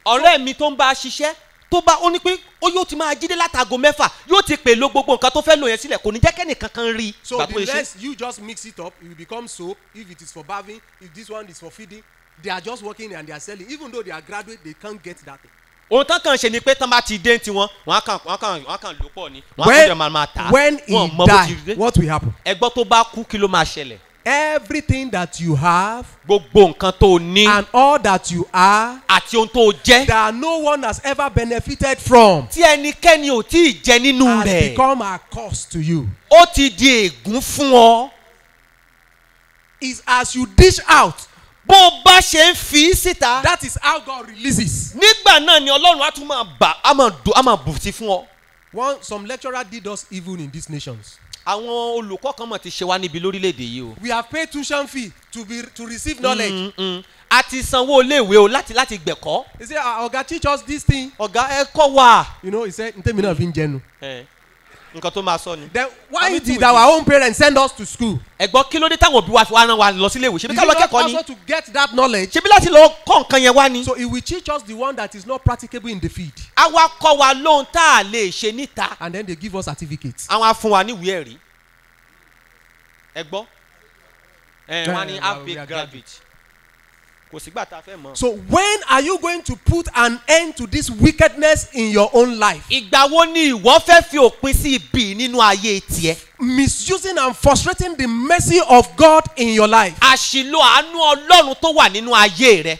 Ọ̀rẹ́ mi tó ń bá a ṣiṣẹ́ tó bá ó ní pé ó yóò ti máa jíde látago mẹ́fà yóò ti pè lo gbogbo nǹkan tó fẹ́ lò yẹn sílẹ̀ kò ní jẹ́ kẹ́nì kankan rí so the less you just mix it up it will become soap. If it is for bathing if this one is for feeding they are just working and they are selling. Even though they are graduate they can't get that thing. Ohun tán kàn ṣe ni pé tán bá ti dé tiwọn wọn kàn wọn kàn wọn kàn lò pọ̀ ni. Wọn kàn when jẹ́ máa máa tà á. when he die what will happen? Ẹgbọ́n tó bá kú kí ló máa ṣẹlẹ̀? Everything that you have gbogbo nǹkan tó ní and all that you are àti ohun tó jẹ́ that no one has ever benefited from tí ẹnikẹ́ni ò tí ì jẹ nínú has rẹ̀ become a cost to you. ó ti di ègún fún ọ. Is as you dish out bó o bá ṣe ń fi síta that is how God releases nígbà náà ni ọlọ́run á tún máa bà á máa dùn á máa bù sí fún ọ. one some lecturer did us evil in these nations àwọn olùkọ́ kan mọ̀ ti ṣe wá níbi lórílẹ̀‐èdè yìí o. we have paid tuition fee to be to receive knowledge Mm, mm. a ti sanwó iléèwé o láti láti gbẹ̀kọ́. he say ah oga teach us this thing ọ̀gá ẹ kọ́ wa. you know he say ntẹ́mi náà fi ń jẹnu nǹkan tó máa sọ ni. then why did our own parents send us to school? Ẹ̀gbọ́n kí ló dé táwọn òbí wa fi wá rán wa lọ sílé ìwé? Ṣebí ká it lọ not kẹ́kọ̀ọ́ ni. also to get that knowledge. Ṣebí láti lọ kọ́ nǹkan yẹn wá ni. so he will teach us the one that is not practicable in the field. Àwa kọ́ wa lóhun tá a lè ṣe níta. and then they give us certificates. Àwọn á fún wa níwèé ẹ̀rí. ẹ gbọ́ ẹ Eh, wọ́n á ní we half baked garbage kò sígbà tá a fẹ́ mọ̀. so when are you going to put an end to this wickedness in your own life ìgbà wo ni ìwọ fẹ́ fi òpin sí ibi nínú ayé tiẹ̀. misusing and frustrating the mercy of God in your life àṣìlò àánú ọlọ́run tó wà nínú ayé rẹ.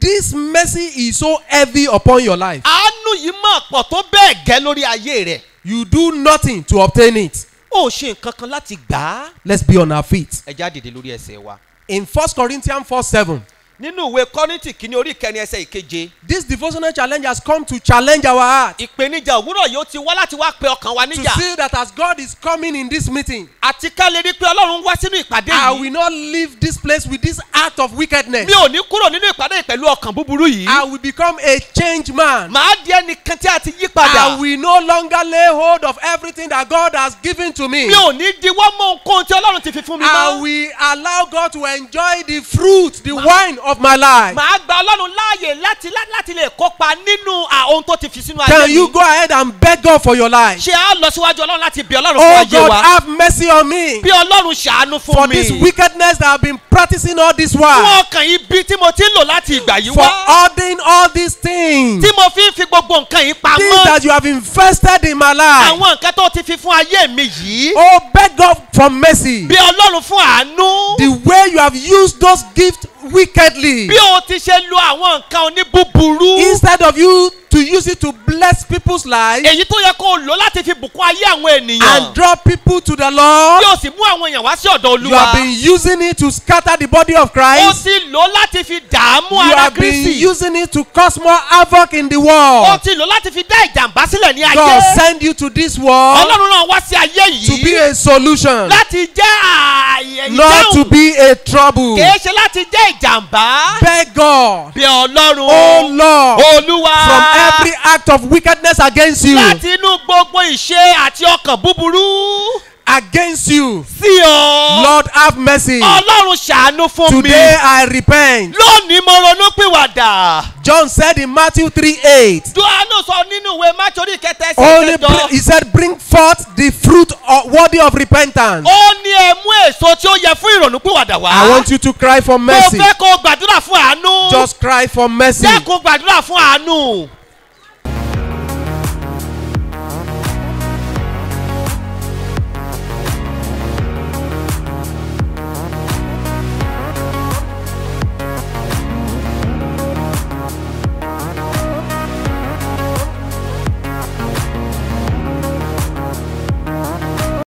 this mercy is so heavy upon your life àánú yìí máa pọ̀ tó bẹ́ẹ̀ gẹ́ lórí ayé rẹ. you do nothing to obtain it ó ṣe nǹkan kan láti gbà á. let's be on our feet ẹ já dìde lórí ẹsẹ̀ wa. in first corinthians 4 7 nínú ìwé kọ́rìntì kìíní orí ìkẹrin ẹsẹ̀ ìkeje. this devotional challenge has come to challenge our heart ìpèníjà òwúrọ̀ yóò ti wá láti wá pe ọkàn wa to níjà. see that as God is coming in this meeting àti ká lè rí i pé ọlọ́run wá sínú ìpàdé I yìí. will not leave this place with this act of wickedness mi ò ní kúrò nínú ìpàdé yìí pẹ̀lú ọkàn búburú yìí. I will become a changed man màá di ẹnìkan tí a ti yí I padà. will no longer lay hold of everything that God has given to me mi ò ní diwọ́ mọ́ nǹkan tí ọlọ́run ti fi fún mi I mọ́. will allow God to enjoy the fruit the wine of my life màá gba ọlọ́run láàyè láti lá- láti lè kópa nínú ohun tó ti fi sínú ayé can you go ahead and beg God for your life ṣé a lọ síwájú ọlọ́run láti bí ọlọ́run fún oh ayé God wa. have mercy on me bí ọlọ́run ṣàánú for fún this mi. wickedness that I have been practicing all this fún while ọkàn ibi tí mo ti ń lò láti ìgbà yìí for wá. holding all these things tí mo fi ń fi gbogbo nǹkan yìí things pamọ́. that you have invested in my life àwọn nǹkan tó ti fi fún ayé mi yìí. oh beg God for mercy bí ọlọ́run fún àánú. the way you have used those gifts wickedly bí o ti ṣe lo àwọn nǹkan oníbúburú. instead of you to use it to bless people's lives èyí tó yẹ kó o lò láti fi bùkún ayé àwọn ènìyàn. and draw people to the Lord o sì mú àwọn èèyàn wá sí ọ̀dọ̀ you have olúwa. been using it to scatter the body of Christ ti lò láti fi dààmú you ara have been kristi. using it to cause more havoc in the world ti lò láti fi dá ìjàmbá sílẹ̀ ní God ayé. send you to this world ọlọ́run náà wá sí ayé to be yìí a solution láti jẹ́ ààyè not to ìdáhùn be a trouble kìí ṣe láti jẹ́ ìjàmbá. beg God bí ọlọ́run oh Lord olúwa from every act of wickedness against you láti inú gbogbo ìṣe àti ọkàn búburú against you sí ọ. Lord have mercy ọlọ́run ṣàánú fún mi. today I repent lónìí mo ronú pìwàdà. John said in Matthew 3 8 johannu sọ nínú ìwé mátorí kẹtẹ only ẹsẹ̀ bring, he kẹjọ. said bring forth the fruit of, worthy of repentance ó ní ẹ mú èso tí ó yẹ fún ìrònú pìwàdà wá. I want you to cry for mo mercy fẹ́ kó gbàdúrà fún àánú. just cry for mercy dẹ́kun gbàdúrà fún àánú.